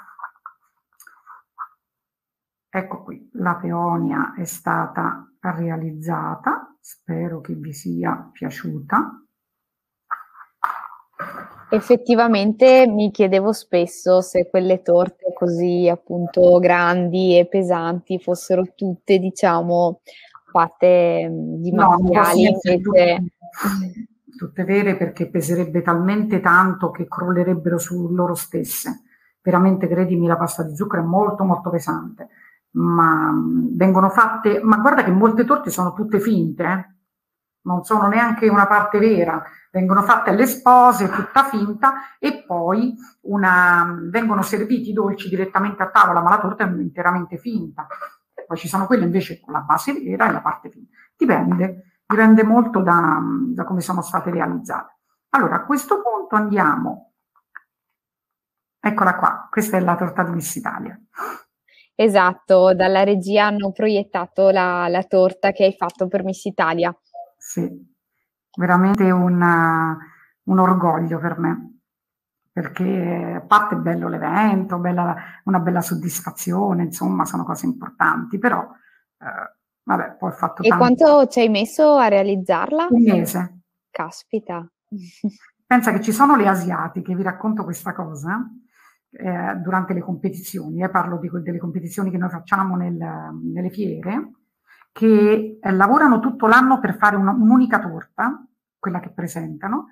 Ecco qui, la peonia è stata realizzata, spero che vi sia piaciuta. Effettivamente mi chiedevo spesso se quelle torte così appunto grandi e pesanti fossero tutte, diciamo, fatte di materiali no, invece tutte vere perché peserebbe talmente tanto che crollerebbero su loro stesse. Veramente, credimi, la pasta di zucchero è molto molto pesante, ma vengono fatte, ma guarda che molte torte sono tutte finte, eh? non sono neanche una parte vera, vengono fatte alle spose, tutta finta, e poi una, vengono serviti i dolci direttamente a tavola, ma la torta è interamente finta. Poi ci sono quelle invece con la base vera e la parte finta. Dipende dipende molto da, da come sono state realizzate. Allora, a questo punto andiamo, eccola qua, questa è la torta di Miss Italia. Esatto, dalla regia hanno proiettato la, la torta che hai fatto per Miss Italia. Sì, veramente una, un orgoglio per me, perché a parte bello l'evento, bella, una bella soddisfazione, insomma, sono cose importanti, però eh, Vabbè, poi ho fatto E tanto. quanto ci hai messo a realizzarla? Un mese. Caspita. Pensa che ci sono le asiatiche, vi racconto questa cosa, eh, durante le competizioni, eh, parlo di, delle competizioni che noi facciamo nel, nelle fiere, che eh, lavorano tutto l'anno per fare una, un'unica torta, quella che presentano,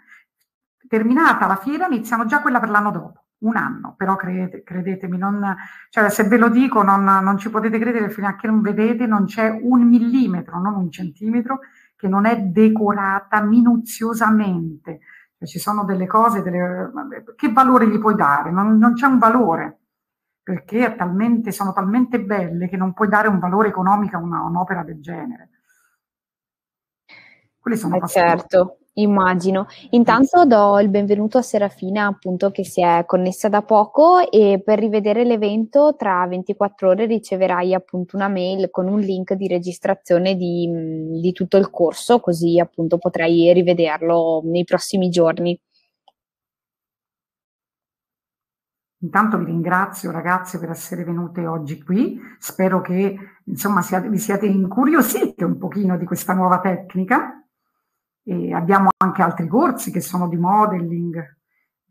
terminata la fiera iniziano già quella per l'anno dopo, un anno, però credete, credetemi, non, cioè, se ve lo dico non, non ci potete credere fino a che non vedete, non c'è un millimetro, non un centimetro, che non è decorata minuziosamente. Cioè, ci sono delle cose, delle, che valore gli puoi dare? Non, non c'è un valore perché talmente, sono talmente belle che non puoi dare un valore economico a una, un'opera del genere. Quelli sono eh certo, immagino. Intanto do il benvenuto a Serafina, appunto, che si è connessa da poco e per rivedere l'evento tra 24 ore riceverai appunto una mail con un link di registrazione di, di tutto il corso, così appunto potrai rivederlo nei prossimi giorni. Intanto vi ringrazio ragazze per essere venute oggi qui, spero che insomma siate, vi siate incuriosite un pochino di questa nuova tecnica e abbiamo anche altri corsi che sono di modeling,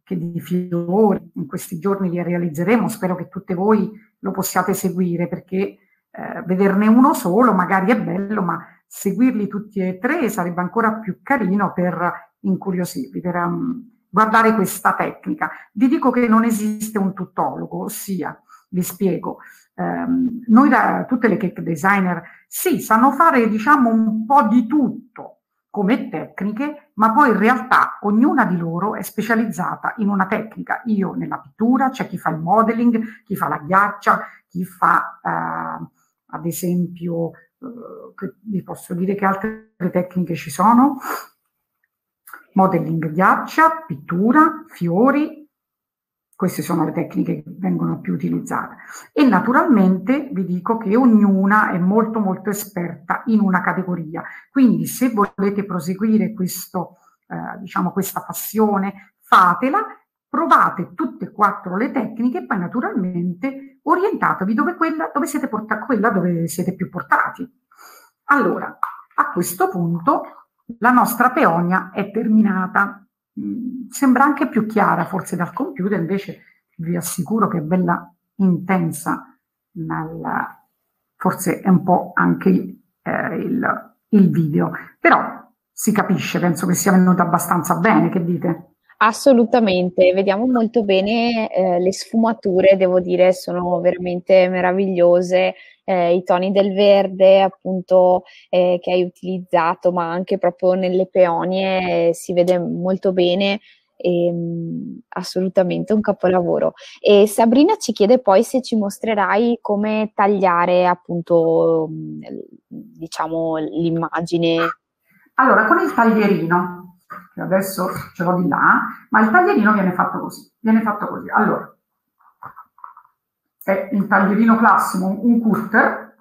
che di fiori, in questi giorni li realizzeremo, spero che tutte voi lo possiate seguire perché eh, vederne uno solo magari è bello, ma seguirli tutti e tre sarebbe ancora più carino per incuriosirvi, per um, guardare questa tecnica. Vi dico che non esiste un tuttologo, ossia, vi spiego, ehm, noi da, tutte le cake designer sì, sanno fare diciamo un po' di tutto come tecniche, ma poi in realtà ognuna di loro è specializzata in una tecnica. Io nella pittura, c'è chi fa il modeling, chi fa la ghiaccia, chi fa eh, ad esempio, eh, vi posso dire che altre tecniche ci sono, modeling ghiaccia, pittura, fiori, queste sono le tecniche che vengono più utilizzate. E naturalmente vi dico che ognuna è molto molto esperta in una categoria. Quindi se volete proseguire questo, eh, diciamo, questa passione, fatela, provate tutte e quattro le tecniche e poi naturalmente orientatevi dove, quella, dove siete portati, quella dove siete più portati. Allora, a questo punto la nostra peonia è terminata. Mm, sembra anche più chiara forse dal computer, invece vi assicuro che è bella intensa, nella, forse è un po' anche eh, il, il video, però si capisce, penso che sia venuta abbastanza bene, che dite? Assolutamente, vediamo molto bene eh, le sfumature, devo dire, sono veramente meravigliose, eh, i toni del verde appunto eh, che hai utilizzato, ma anche proprio nelle peonie eh, si vede molto bene. E, ehm, assolutamente un capolavoro. E Sabrina ci chiede poi se ci mostrerai come tagliare appunto diciamo l'immagine. Allora, con il taglierino che adesso ce l'ho di là, ma il taglierino viene fatto così, viene fatto così. Allora, è il taglierino classico, un cutter,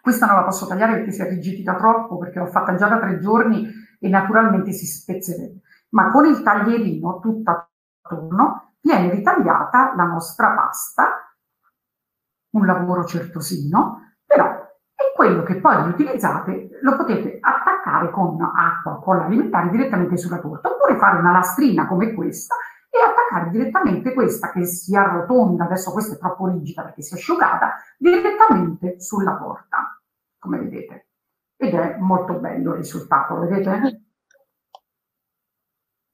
questa non la posso tagliare perché si è rigidita troppo, perché l'ho fatta già da tre giorni e naturalmente si spezzerebbe. Ma con il taglierino, tutto attorno, viene ritagliata la nostra pasta, un lavoro certosino, però e quello che poi riutilizzate lo potete attaccare con acqua, con alimentare direttamente sulla torta, oppure fare una lastrina come questa e attaccare direttamente questa che si arrotonda, adesso questa è troppo rigida perché si è asciugata, direttamente sulla porta, come vedete. Ed è molto bello il risultato, vedete?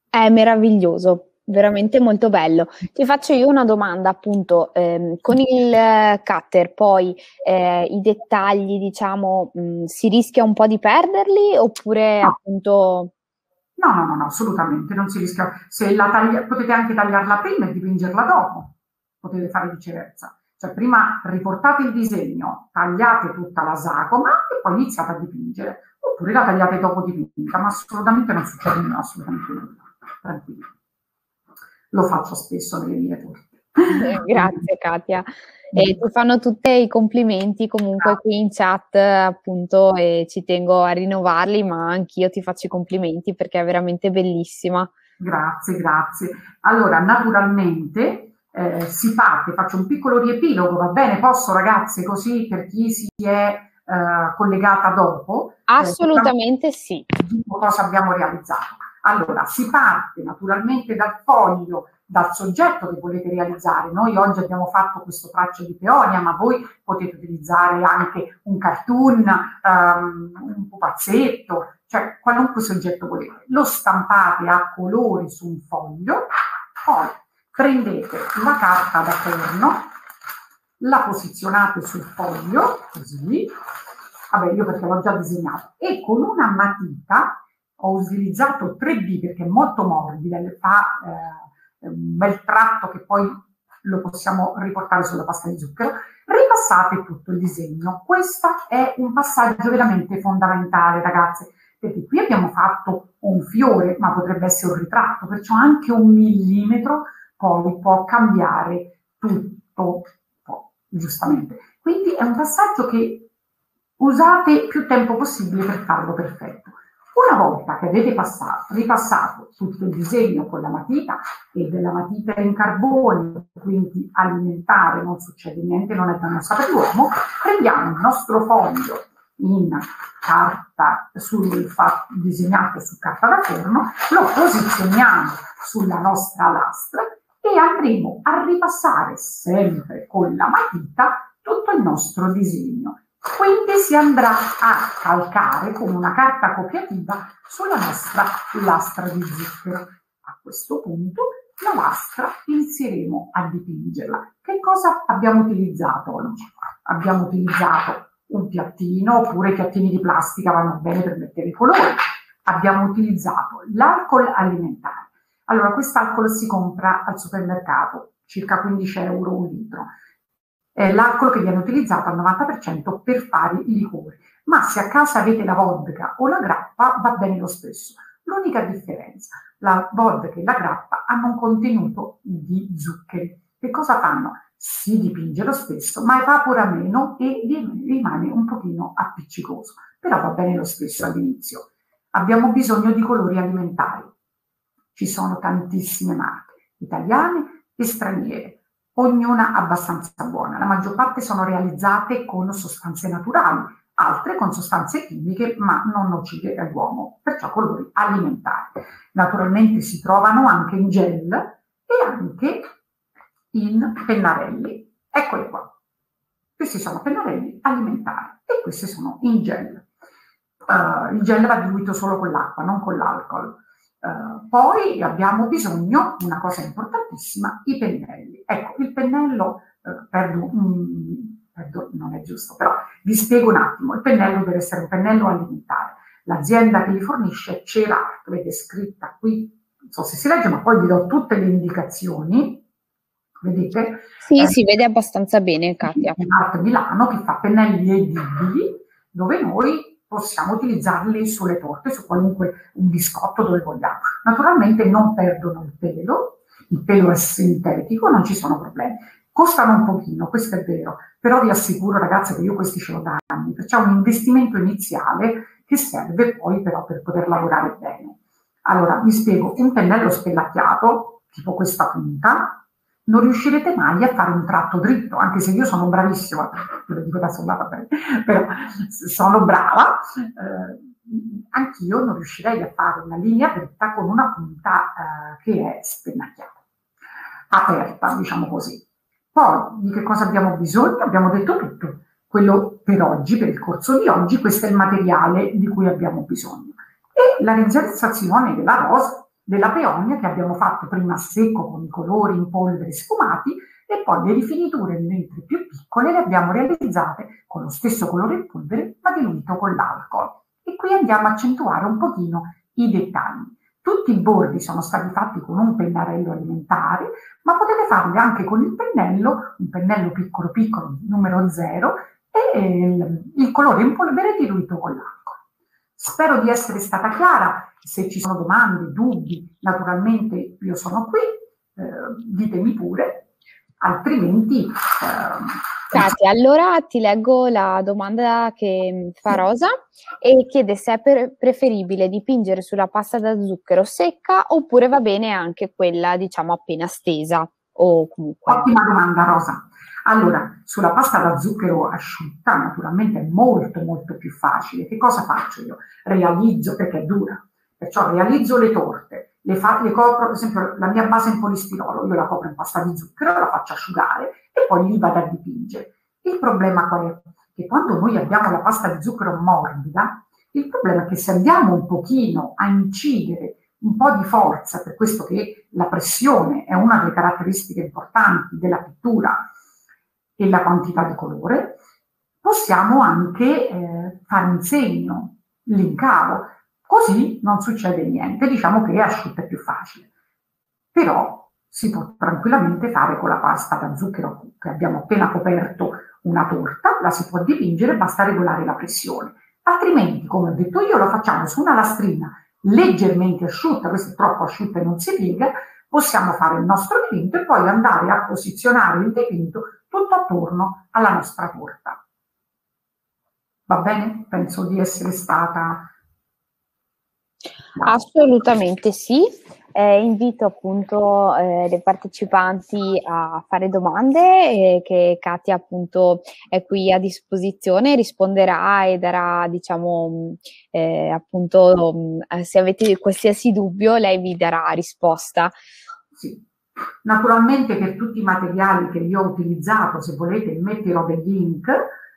È meraviglioso veramente molto bello. Ti faccio io una domanda, appunto, ehm, con il cutter poi eh, i dettagli, diciamo, mh, mm, si rischia un po' di perderli oppure no. appunto... No, no, no, no, assolutamente, non si rischia. Se la taglia, potete anche tagliarla prima e dipingerla dopo, potete fare viceversa. Cioè prima riportate il disegno, tagliate tutta la sagoma e poi iniziate a dipingere, oppure la tagliate dopo dipinta, ma assolutamente non succede assolutamente nulla. Tranquillo lo faccio spesso nelle mie torte. Grazie Katia. E ti fanno tutti i complimenti comunque qui in chat appunto e ci tengo a rinnovarli, ma anch'io ti faccio i complimenti perché è veramente bellissima. Grazie, grazie. Allora, naturalmente eh, si parte, faccio un piccolo riepilogo, va bene? Posso ragazze così per chi si è eh, collegata dopo? Eh, Assolutamente eh, sì. Cosa abbiamo realizzato? Allora, si parte naturalmente dal foglio, dal soggetto che volete realizzare. Noi oggi abbiamo fatto questo traccio di peonia, ma voi potete utilizzare anche un cartoon, um, un pupazzetto, cioè qualunque soggetto volete. Lo stampate a colori su un foglio, poi prendete la carta da forno, la posizionate sul foglio, così, vabbè io perché l'ho già disegnato, e con una matita ho utilizzato 3D perché è molto morbida, fa eh, bel tratto che poi lo possiamo riportare sulla pasta di zucchero, ripassate tutto il disegno. Questo è un passaggio veramente fondamentale, ragazze, perché qui abbiamo fatto un fiore, ma potrebbe essere un ritratto, perciò anche un millimetro poi può cambiare tutto, giustamente. Quindi è un passaggio che usate più tempo possibile per farlo perfetto. Una volta che avete passato, ripassato tutto il disegno con la matita e della matita in carbone, quindi alimentare, non succede niente, non è da non sapere l'uomo, prendiamo il nostro foglio in carta sul, disegnato su carta da forno, lo posizioniamo sulla nostra lastra e andremo a ripassare sempre con la matita tutto il nostro disegno. Quindi si andrà a calcare con una carta copiativa sulla nostra lastra di zucchero. A questo punto la lastra inizieremo a dipingerla. Che cosa abbiamo utilizzato oggi? Abbiamo utilizzato un piattino oppure piattini di plastica vanno bene per mettere i colori. Abbiamo utilizzato l'alcol alimentare. Allora, quest'alcol si compra al supermercato, circa 15 euro un litro eh, l'alcol che viene utilizzato al 90% per fare i liquori. Ma se a casa avete la vodka o la grappa va bene lo stesso. L'unica differenza, la vodka e la grappa hanno un contenuto di zuccheri. Che cosa fanno? Si dipinge lo stesso, ma evapora meno e rimane un pochino appiccicoso. Però va bene lo stesso all'inizio. Abbiamo bisogno di colori alimentari. Ci sono tantissime marche, italiane e straniere ognuna abbastanza buona. La maggior parte sono realizzate con sostanze naturali, altre con sostanze chimiche ma non nocive all'uomo, perciò colori alimentari. Naturalmente si trovano anche in gel e anche in pennarelli. Eccoli qua. Questi sono pennarelli alimentari e questi sono in gel. Uh, il gel va diluito solo con l'acqua, non con l'alcol. Uh, poi abbiamo bisogno, una cosa importantissima, i pennelli. Ecco, il pennello, uh, perdo, um, perdo, non è giusto, però vi spiego un attimo, il pennello deve essere un pennello alimentare. L'azienda che li fornisce è Cerart, vedete scritta qui, non so se si legge, ma poi vi do tutte le indicazioni. Vedete? Sì, eh, si vede abbastanza bene, Katia. Cerart Milano che fa pennelli edibili, dove noi possiamo utilizzarli sulle torte, su qualunque un biscotto dove vogliamo. Naturalmente non perdono il pelo, il pelo è sintetico, non ci sono problemi. Costano un pochino, questo è vero, però vi assicuro ragazzi che io questi ce l'ho da anni, perciò è un investimento iniziale che serve poi però per poter lavorare bene. Allora, vi spiego, un pennello spellacchiato, tipo questa punta, non riuscirete mai a fare un tratto dritto, anche se io sono bravissima, lo dico da sola, però sono brava, eh, anch'io non riuscirei a fare una linea dritta con una punta eh, che è spennacchiata, aperta, diciamo così. Poi di che cosa abbiamo bisogno? Abbiamo detto tutto. Quello per oggi, per il corso di oggi, questo è il materiale di cui abbiamo bisogno. E la realizzazione della rosa della peonia che abbiamo fatto prima a secco con i colori in polvere sfumati e poi le rifiniture mentre più piccole le abbiamo realizzate con lo stesso colore in polvere ma diluito con l'alcol. E qui andiamo a accentuare un pochino i dettagli. Tutti i bordi sono stati fatti con un pennarello alimentare, ma potete farli anche con il pennello, un pennello piccolo piccolo numero 0 e il, il colore in polvere diluito con l'alcol. Spero di essere stata chiara se ci sono domande, dubbi, naturalmente io sono qui, eh, ditemi pure, altrimenti... Eh, Katia, allora ti leggo la domanda che fa Rosa e chiede se è per- preferibile dipingere sulla pasta da zucchero secca oppure va bene anche quella, diciamo, appena stesa o comunque. Ottima domanda, Rosa. Allora, sulla pasta da zucchero asciutta, naturalmente è molto molto più facile. Che cosa faccio io? Realizzo perché è dura Perciò realizzo le torte, le, fa, le copro, per esempio la mia base in polistirolo, io la copro in pasta di zucchero, la faccio asciugare e poi li vado a dipingere. Il problema qual è? Che quando noi abbiamo la pasta di zucchero morbida, il problema è che se andiamo un pochino a incidere un po' di forza, per questo che la pressione è una delle caratteristiche importanti della pittura e la quantità di colore, possiamo anche eh, fare un segno, l'incavo, così non succede niente, diciamo che asciutta è più facile. Però si può tranquillamente fare con la pasta da zucchero che abbiamo appena coperto una torta, la si può dipingere, basta regolare la pressione. Altrimenti, come ho detto io, lo facciamo su una lastrina leggermente asciutta, questa è troppo asciutta e non si piega, possiamo fare il nostro dipinto e poi andare a posizionare il dipinto tutto attorno alla nostra torta. Va bene? Penso di essere stata... Assolutamente sì. Eh, invito appunto eh, le partecipanti a fare domande eh, che Katia appunto è qui a disposizione, risponderà e darà diciamo eh, appunto mm, se avete qualsiasi dubbio lei vi darà risposta. Sì. Naturalmente per tutti i materiali che io ho utilizzato, se volete metterò dei link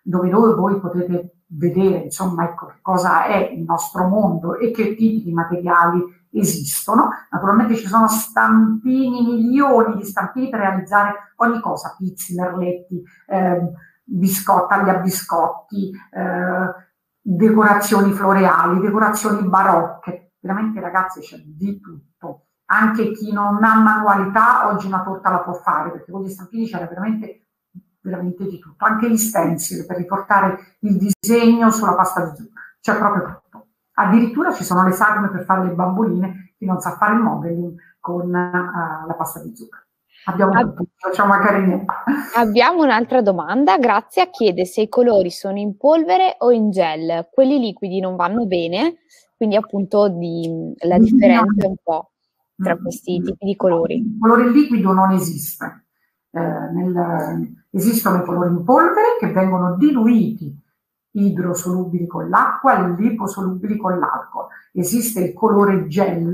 dove voi potete vedere insomma ecco, cosa è il nostro mondo e che tipi di materiali esistono. Naturalmente ci sono stampini, milioni di stampini per realizzare ogni cosa, pizzi, merletti, eh, biscotti, tagli a biscotti, eh, decorazioni floreali, decorazioni barocche. Veramente ragazzi c'è di tutto. Anche chi non ha manualità oggi una torta la può fare perché con gli stampini c'era veramente veramente di tutto, anche gli stencil per riportare il disegno sulla pasta di zucchero, c'è proprio tutto. Addirittura ci sono le sagome per fare le bamboline, chi non sa fare il modeling con uh, la pasta di zucchero. Abbiamo, Ab- Abbiamo un'altra domanda. Grazia chiede se i colori sono in polvere o in gel. Quelli liquidi non vanno bene, quindi appunto di, la differenza è un po' tra questi tipi di colori. Il colore liquido non esiste. Eh, nel, Esistono i colori in polvere che vengono diluiti idrosolubili con l'acqua e liposolubili con l'alcol. Esiste il colore gel,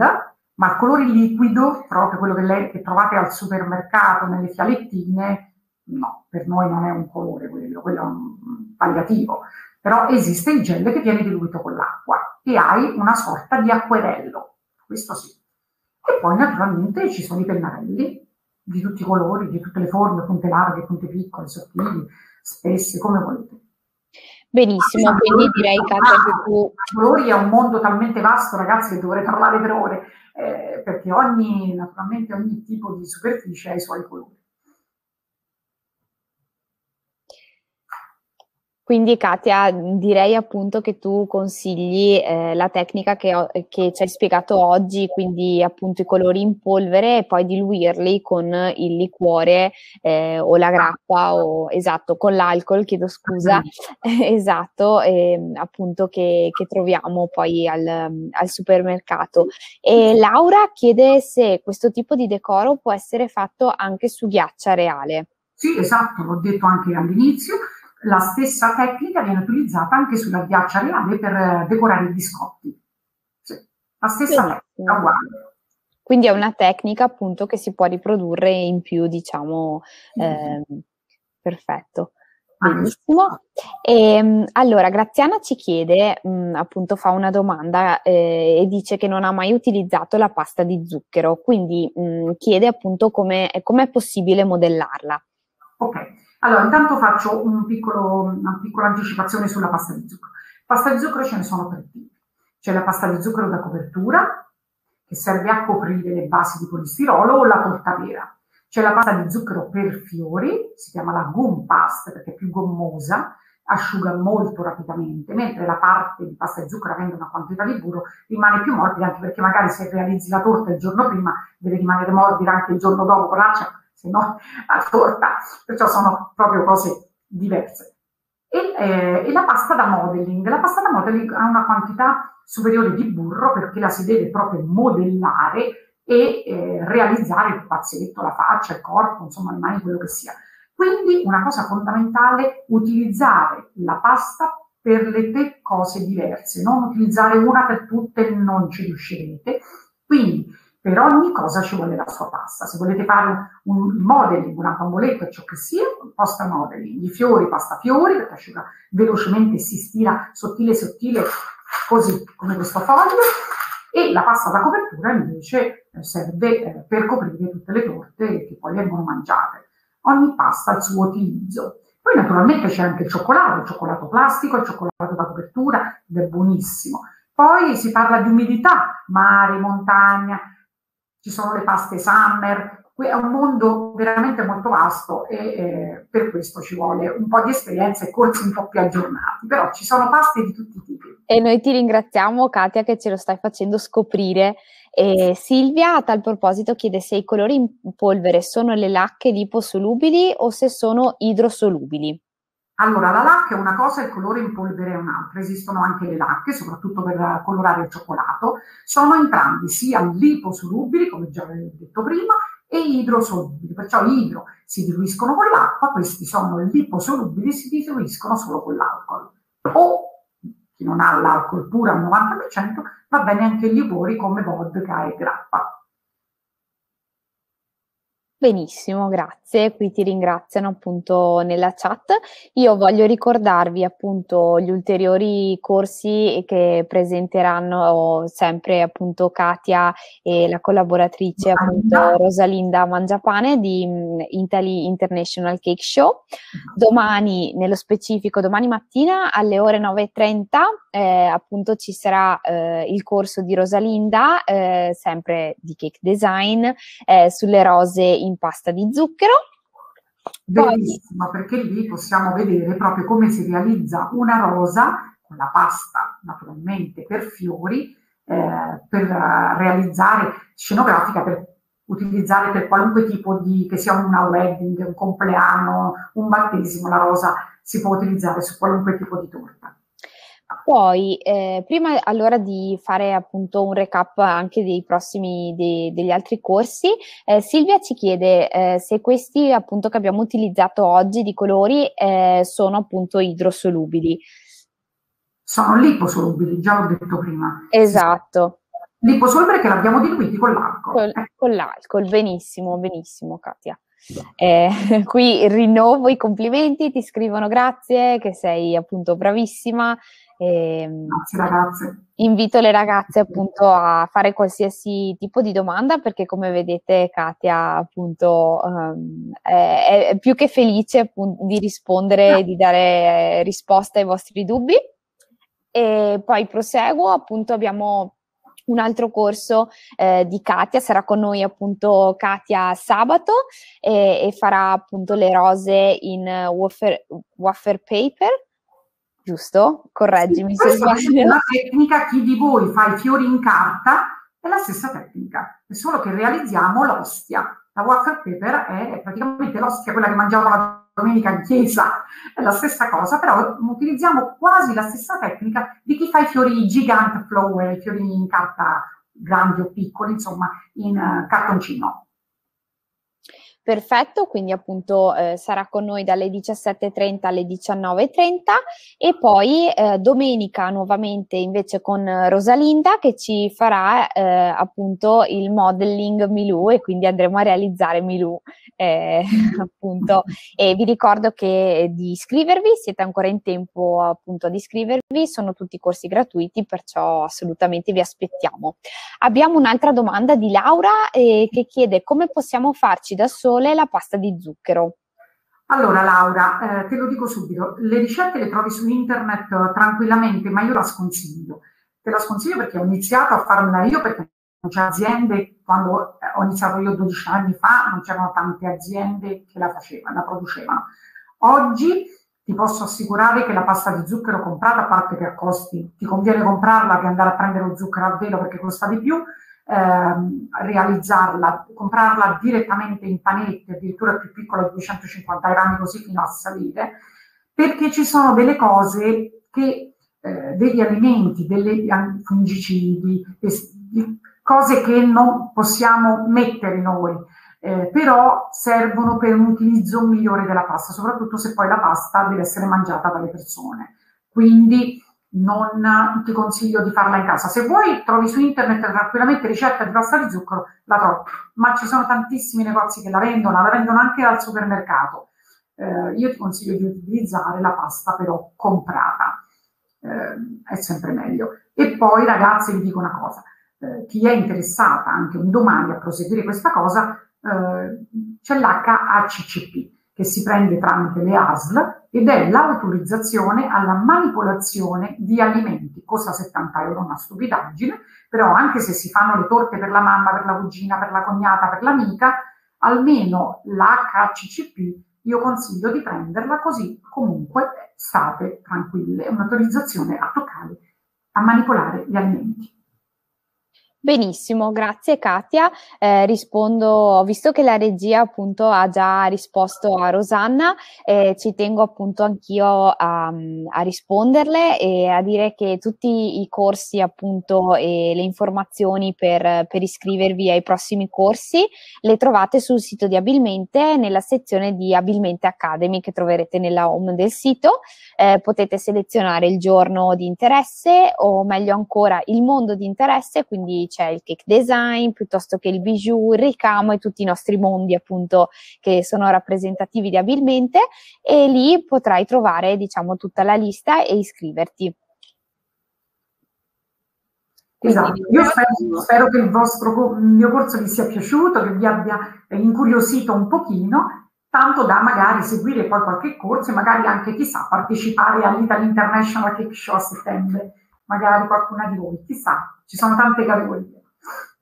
ma il colore liquido, proprio quello che, lei, che trovate al supermercato nelle fialettine, no, per noi non è un colore quello, quello è un palliativo. Però esiste il gel che viene diluito con l'acqua e hai una sorta di acquerello, questo sì. E poi naturalmente ci sono i pennarelli di tutti i colori, di tutte le forme, punte larghe, punte piccole, sottili, spesse, come volete. Benissimo, ah, quindi direi che ah, tu... I colori è un mondo talmente vasto, ragazzi, che dovrei parlare per ore, eh, perché ogni, naturalmente ogni tipo di superficie ha i suoi colori. Quindi Katia, direi appunto che tu consigli eh, la tecnica che, ho, che, ci hai spiegato oggi, quindi appunto i colori in polvere e poi diluirli con il liquore eh, o la grappa o esatto, con l'alcol, chiedo scusa, esatto, eh, appunto che, che, troviamo poi al, al supermercato. E Laura chiede se questo tipo di decoro può essere fatto anche su ghiaccia reale. Sì, esatto, l'ho detto anche all'inizio la stessa tecnica viene utilizzata anche sulla ghiaccia reale per eh, decorare i biscotti. Sì, la stessa sì. tecnica, uguale. Quindi è una tecnica appunto che si può riprodurre in più, diciamo, eh, perfetto. Benissimo. E, ehm, allora, Graziana ci chiede, mh, mm, appunto, fa una domanda eh, e dice che non ha mai utilizzato la pasta di zucchero, quindi mh, mm, chiede appunto come è possibile modellarla. Ok, allora, intanto faccio un piccolo, una piccola anticipazione sulla pasta di zucchero. Pasta di zucchero ce ne sono tre tipi. C'è la pasta di zucchero da copertura, che serve a coprire le basi di polistirolo o la torta vera. C'è la pasta di zucchero per fiori, si chiama la gum pasta perché è più gommosa, asciuga molto rapidamente, mentre la parte di pasta di zucchero avendo una quantità di burro rimane più morbida, anche perché magari se realizzi la torta il giorno prima deve rimanere morbida anche il giorno dopo con l'accia se no a torta, perciò sono proprio cose diverse. E, eh, e, la pasta da modeling. La pasta da modeling ha una quantità superiore di burro perché la si deve proprio modellare e eh, realizzare il pupazzetto, la faccia, il corpo, insomma le mani, quello che sia. Quindi una cosa fondamentale, utilizzare la pasta per le tre cose diverse, non utilizzare una per tutte non ci riuscirete. Quindi per ogni cosa ci vuole la sua pasta. Se volete fare un modeling, una bamboletta, ciò che sia, pasta modeling, i fiori, pasta fiori, perché asciuga velocemente, si stira sottile sottile, così come questo foglio, e la pasta da copertura invece eh, serve eh, per coprire tutte le torte che poi vengono mangiate. Ogni pasta ha il suo utilizzo. Poi naturalmente c'è anche il cioccolato, il cioccolato plastico, il cioccolato da copertura, ed è buonissimo. Poi si parla di umidità, mare, montagna, ci sono le paste summer, è un mondo veramente molto vasto e eh, per questo ci vuole un po' di esperienza e corsi un po' più aggiornati, però ci sono paste di tutti i tipi. E noi ti ringraziamo Katia che ce lo stai facendo scoprire. E Silvia a tal proposito chiede se i colori in polvere sono le lacche liposolubili o se sono idrosolubili. Allora, la lacca è una cosa e il colore in polvere è un'altra. Esistono anche le lacche, soprattutto per colorare il cioccolato. Sono entrambi sia liposolubili, come già avevo detto prima, e idrosolubili. Perciò idro si diluiscono con l'acqua, questi sono liposolubili, si diluiscono solo con l'alcol. O chi non ha l'alcol puro al 90%, va bene anche i liquori come vodka e grappa. Benissimo, grazie. Qui ti ringraziano appunto nella chat. Io voglio ricordarvi appunto gli ulteriori corsi che presenteranno sempre appunto Katia e la collaboratrice appunto Rosalinda Mangiapane di mm, Italy International Cake Show. Domani, nello specifico, domani mattina alle ore 9.30 eh, appunto ci sarà eh, il corso di Rosalinda, eh, sempre di cake design, eh, sulle rose in pasta di zucchero. Bellissimo, perché lì possiamo vedere proprio come si realizza una rosa con la pasta naturalmente per fiori, eh, per realizzare scenografica, per utilizzare per qualunque tipo di, che sia una wedding, un compleanno, un battesimo, la rosa si può utilizzare su qualunque tipo di torta. Poi, eh, prima allora di fare appunto un recap anche dei prossimi, dei, degli altri corsi, eh, Silvia ci chiede eh, se questi appunto che abbiamo utilizzato oggi di colori eh, sono appunto idrosolubili. Sono liposolubili, già l'ho detto prima. Esatto. Liposolubili perché l'abbiamo diluiti con l'alcol. Con, con l'alcol, benissimo, benissimo Katia. Eh, qui rinnovo i complimenti, ti scrivono grazie, che sei appunto bravissima, e, ehm, Grazie ragazze. Invito le ragazze appunto a fare qualsiasi tipo di domanda perché come vedete Katia appunto um, è, è, più che felice appunto, di rispondere e di dare risposta ai vostri dubbi. E poi proseguo, appunto abbiamo un altro corso eh, di Katia, sarà con noi appunto Katia sabato e, e farà appunto le rose in wafer, wafer paper giusto? Correggimi sì, se sbaglio. La tecnica, chi di voi fa i fiori in carta, è la stessa tecnica, è solo che realizziamo l'ostia. La wafer paper è praticamente l'ostia, quella che mangiavo la domenica in chiesa, è la stessa cosa, però utilizziamo quasi la stessa tecnica di chi fa i fiori gigant flower, i fiori in carta grandi o piccoli, insomma, in uh, cartoncino. Perfetto, quindi appunto eh, sarà con noi dalle 17.30 alle 19.30 e poi eh, domenica nuovamente invece con Rosalinda che ci farà eh, appunto il modeling Milù e quindi andremo a realizzare Milù eh, appunto e vi ricordo che di iscrivervi, siete ancora in tempo appunto ad iscrivervi, sono tutti corsi gratuiti perciò assolutamente vi aspettiamo. Abbiamo un'altra domanda di Laura eh, che chiede come possiamo farci da soli sole la pasta di zucchero. Allora Laura, eh, te lo dico subito, le ricette le trovi su internet eh, tranquillamente, ma io la sconsiglio. Te la sconsiglio perché ho iniziato a farmela io perché non c'è aziende, quando eh, ho iniziato io 12 anni fa, non c'erano tante aziende che la facevano, la producevano. Oggi ti posso assicurare che la pasta di zucchero comprata, a parte che a costi, ti conviene comprarla che andare a prendere lo zucchero a velo perché costa di più, ehm, realizzarla, comprarla direttamente in panetti, addirittura più piccola di 250 grammi così fino a salire, perché ci sono delle cose che, eh, degli alimenti, degli fungicidi, cose che non possiamo mettere noi, eh, però servono per un utilizzo migliore della pasta, soprattutto se poi la pasta deve essere mangiata dalle persone. quindi non ti consiglio di farla in casa. Se vuoi, trovi su internet tranquillamente ricetta di pasta di zucchero, la trovi, ma ci sono tantissimi negozi che la vendono, la vendono anche al supermercato. Eh, io ti consiglio di utilizzare la pasta però comprata, eh, è sempre meglio. E poi ragazzi vi dico una cosa, eh, chi è interessata anche un domani a proseguire questa cosa, eh, c'è l'HACCP che si prende tramite le ASL ed è l'autorizzazione alla manipolazione di alimenti. Costa 70 euro, una stupidaggine, però anche se si fanno le torte per la mamma, per la cugina, per la cognata, per l'amica, almeno l'HCCP io consiglio di prenderla così comunque state tranquille. È un'autorizzazione a toccare, a manipolare gli alimenti. Benissimo, grazie Katia. Eh, rispondo, visto che la regia appunto ha già risposto a Rosanna, eh, ci tengo appunto anch'io a, a, risponderle e a dire che tutti i corsi appunto e le informazioni per, per iscrivervi ai prossimi corsi le trovate sul sito di Abilmente nella sezione di Abilmente Academy che troverete nella home del sito. Eh, potete selezionare il giorno di interesse o meglio ancora il mondo di interesse, quindi c'è il cake design, piuttosto che il bijou, il ricamo e tutti i nostri mondi appunto che sono rappresentativi di abilmente. E lì potrai trovare diciamo tutta la lista e iscriverti. Esatto, io spero, spero, che il vostro il mio corso vi sia piaciuto, che vi abbia incuriosito un pochino, tanto da magari seguire poi qualche corso e magari anche, chissà, partecipare all'Italy International Cake Show a settembre magari qualcuna di voi, chissà, ci sono tante categorie,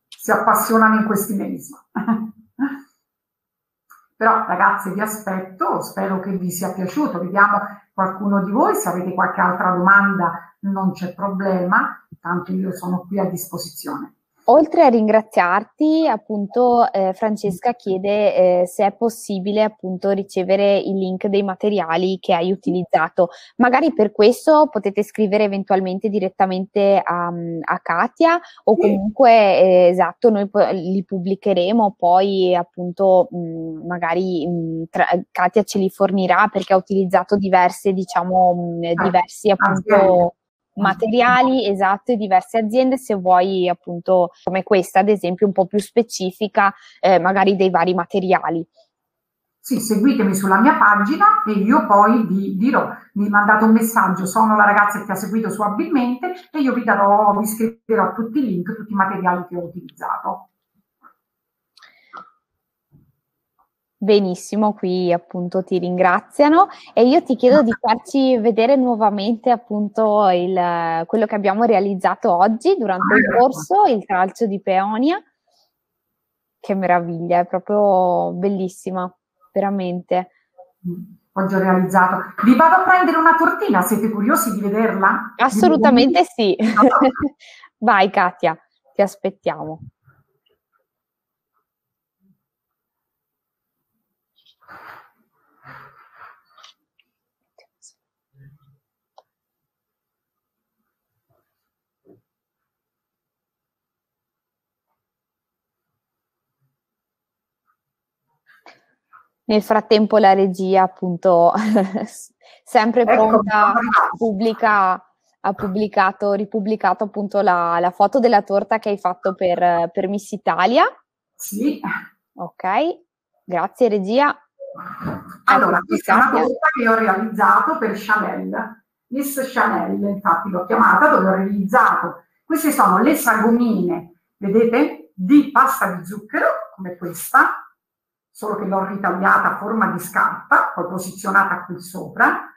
si appassionano in questi mesi. Però ragazzi vi aspetto, spero che vi sia piaciuto, vediamo qualcuno di voi, se avete qualche altra domanda non c'è problema, tanto io sono qui a disposizione. Oltre a ringraziarti, appunto, eh, Francesca chiede eh, se è possibile appunto ricevere il link dei materiali che hai utilizzato. Magari per questo potete scrivere eventualmente direttamente a, a Katia o comunque eh, esatto, noi li pubblicheremo poi appunto mh, magari mh, tra- Katia ce li fornirà perché ha utilizzato diverse, diciamo, mh, ah, diversi appunto materiali esatto di diverse aziende se vuoi appunto come questa ad esempio un po' più specifica eh, magari dei vari materiali. Sì, seguitemi sulla mia pagina e io poi vi dirò, mi mandate un messaggio, sono la ragazza che ti ha seguito su Abilmente e io vi darò, vi scriverò tutti i link, tutti i materiali che ho utilizzato. Benissimo, qui appunto ti ringraziano e io ti chiedo di farci vedere nuovamente appunto il, quello che abbiamo realizzato oggi durante il corso, il calcio di Peonia. Che meraviglia, è proprio bellissima, veramente. Oggi ho realizzato. Vi vado a prendere una tortina, siete curiosi di vederla? Assolutamente di sì. Vai Katia, ti aspettiamo. Nel frattempo la regia, appunto, sempre ecco, pronta, pubblica, ha pubblicato, ripubblicato appunto la, la, foto della torta che hai fatto per, per Miss Italia. Sì. Ok, grazie regia. Allora, questa è una torta che ho realizzato per Chanel, Miss Chanel, infatti l'ho chiamata, dove ho realizzato, queste sono le sagomine, vedete, di pasta di zucchero, come questa, solo che l'ho ritagliata a forma di scarpa, poi posizionata qui sopra.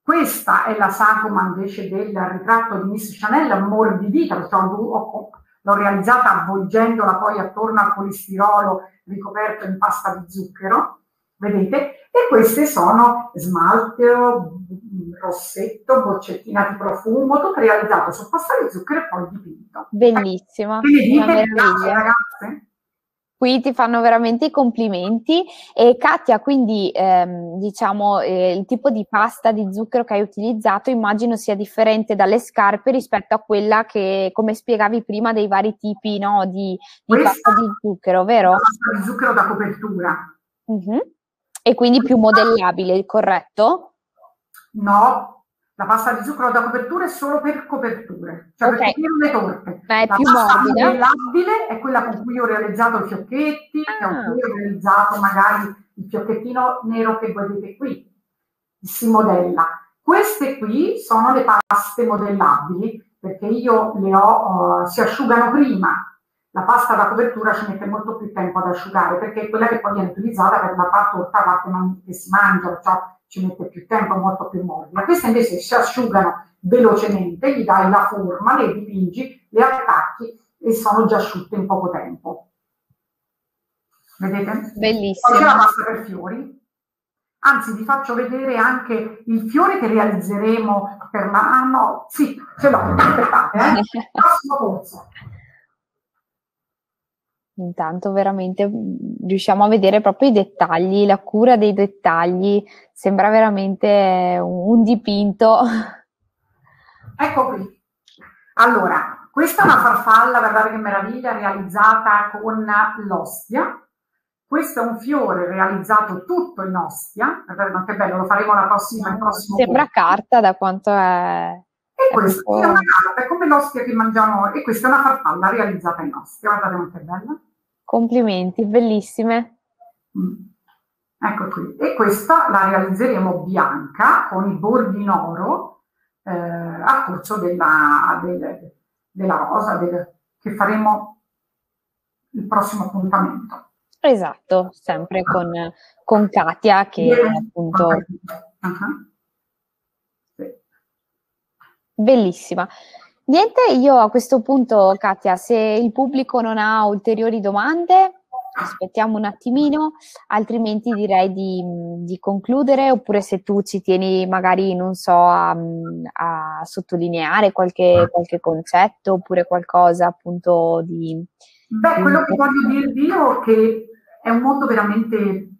Questa è la sagoma invece del ritratto di Miss Chanel ammorbidita, l'ho realizzata avvolgendola poi attorno al polistirolo ricoperto in pasta di zucchero, vedete? E queste sono smalte, rossetto, boccettina di profumo, tutto realizzato su pasta di zucchero e poi dipinto. Bellissima. Quindi dite, grazie ragazze. Qui ti fanno veramente i complimenti. E Katia, quindi ehm, diciamo eh, il tipo di pasta di zucchero che hai utilizzato immagino sia differente dalle scarpe rispetto a quella che, come spiegavi prima, dei vari tipi no, di, di pasta di zucchero, vero? Pasta di zucchero da copertura. Uh-huh. E quindi più modellabile, corretto? No, La pasta di zucchero da copertura è solo per coperture, cioè okay. per coprire le torte. Ma è la più pasta morbida. modellabile è quella con cui ho realizzato i fiocchetti, ah. con cui ho realizzato magari il fiocchettino nero che vedete qui. Si modella. Queste qui sono le paste modellabili perché io le ho, uh, si asciugano prima. La pasta da copertura ci mette molto più tempo ad asciugare perché è quella che poi viene utilizzata per la torta la parte che si mangia, cioè ci mette più tempo, molto più morbida. Queste invece si asciugano velocemente, gli dai la forma, le dipingi, le attacchi e sono già asciutte in poco tempo. Vedete? Bellissimo. Poi c'è la pasta per fiori. Anzi, vi faccio vedere anche il fiore che realizzeremo per la... Ah no, sì, ce l'ho, aspettate, eh? Prossimo corso. Intanto veramente mm, riusciamo a vedere proprio i dettagli, la cura dei dettagli, sembra veramente un, dipinto. Ecco qui. Allora, questa è una farfalla, guardate che meraviglia, realizzata con l'ostia. Questo è un fiore realizzato tutto in ostia, guardate quanto è bello, lo faremo la prossima, il prossimo Sembra corso. carta da quanto è... E questa è una carta, è come l'ostia che mangiamo, e questa è una farfalla realizzata in ostia, guardate quanto è bella. Complimenti, bellissime. Mm. Ecco qui. E questa la realizzeremo bianca con i bordi in oro eh, a corso della, del, della rosa del, che faremo il prossimo appuntamento. Esatto, sempre con, con Katia che è appunto... Uh-huh. Bellissima. Niente, io a questo punto, Katia, se il pubblico non ha ulteriori domande, aspettiamo un attimino, altrimenti direi di, di concludere, oppure se tu ci tieni magari, non so, a, a sottolineare qualche, qualche, concetto, oppure qualcosa appunto di... Beh, quello che voglio dirvi io è che è un mondo veramente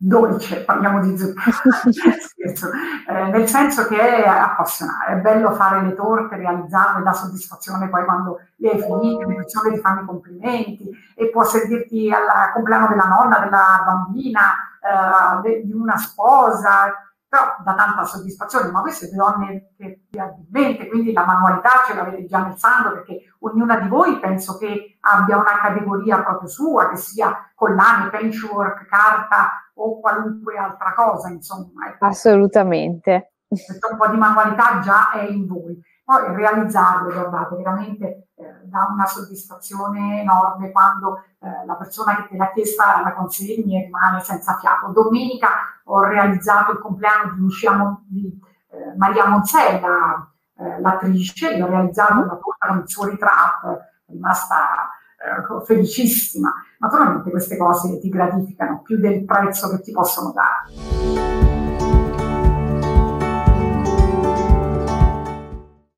dolce, parliamo di zucchero, eh, nel senso che è appassionante, è bello fare le torte, realizzarle, dà soddisfazione poi quando le hai finite, le persone ti fanno i complimenti e può servirti al compleanno della nonna, della bambina, eh, de, di una sposa, però dà tanta soddisfazione, ma siete donne che addimmente, quindi la manualità ce l'avete già nel sangue, perché ognuna di voi penso che abbia una categoria proprio sua, che sia collane, patchwork, carta o qualunque altra cosa, insomma. Ecco. Assolutamente. un po' di manualità già è in voi. Poi realizzarlo, guardate, veramente eh, dà una soddisfazione enorme quando eh, la persona che te l'ha chiesta la consegni e rimane senza fiato. Domenica ho realizzato il compleanno di, Lucia, di eh, Maria Monzella, eh, l'attrice, io ho realizzato una torta con il suo ritratto, rimasta eh, felicissima. Naturalmente queste cose ti gratificano più del prezzo che ti possono dare.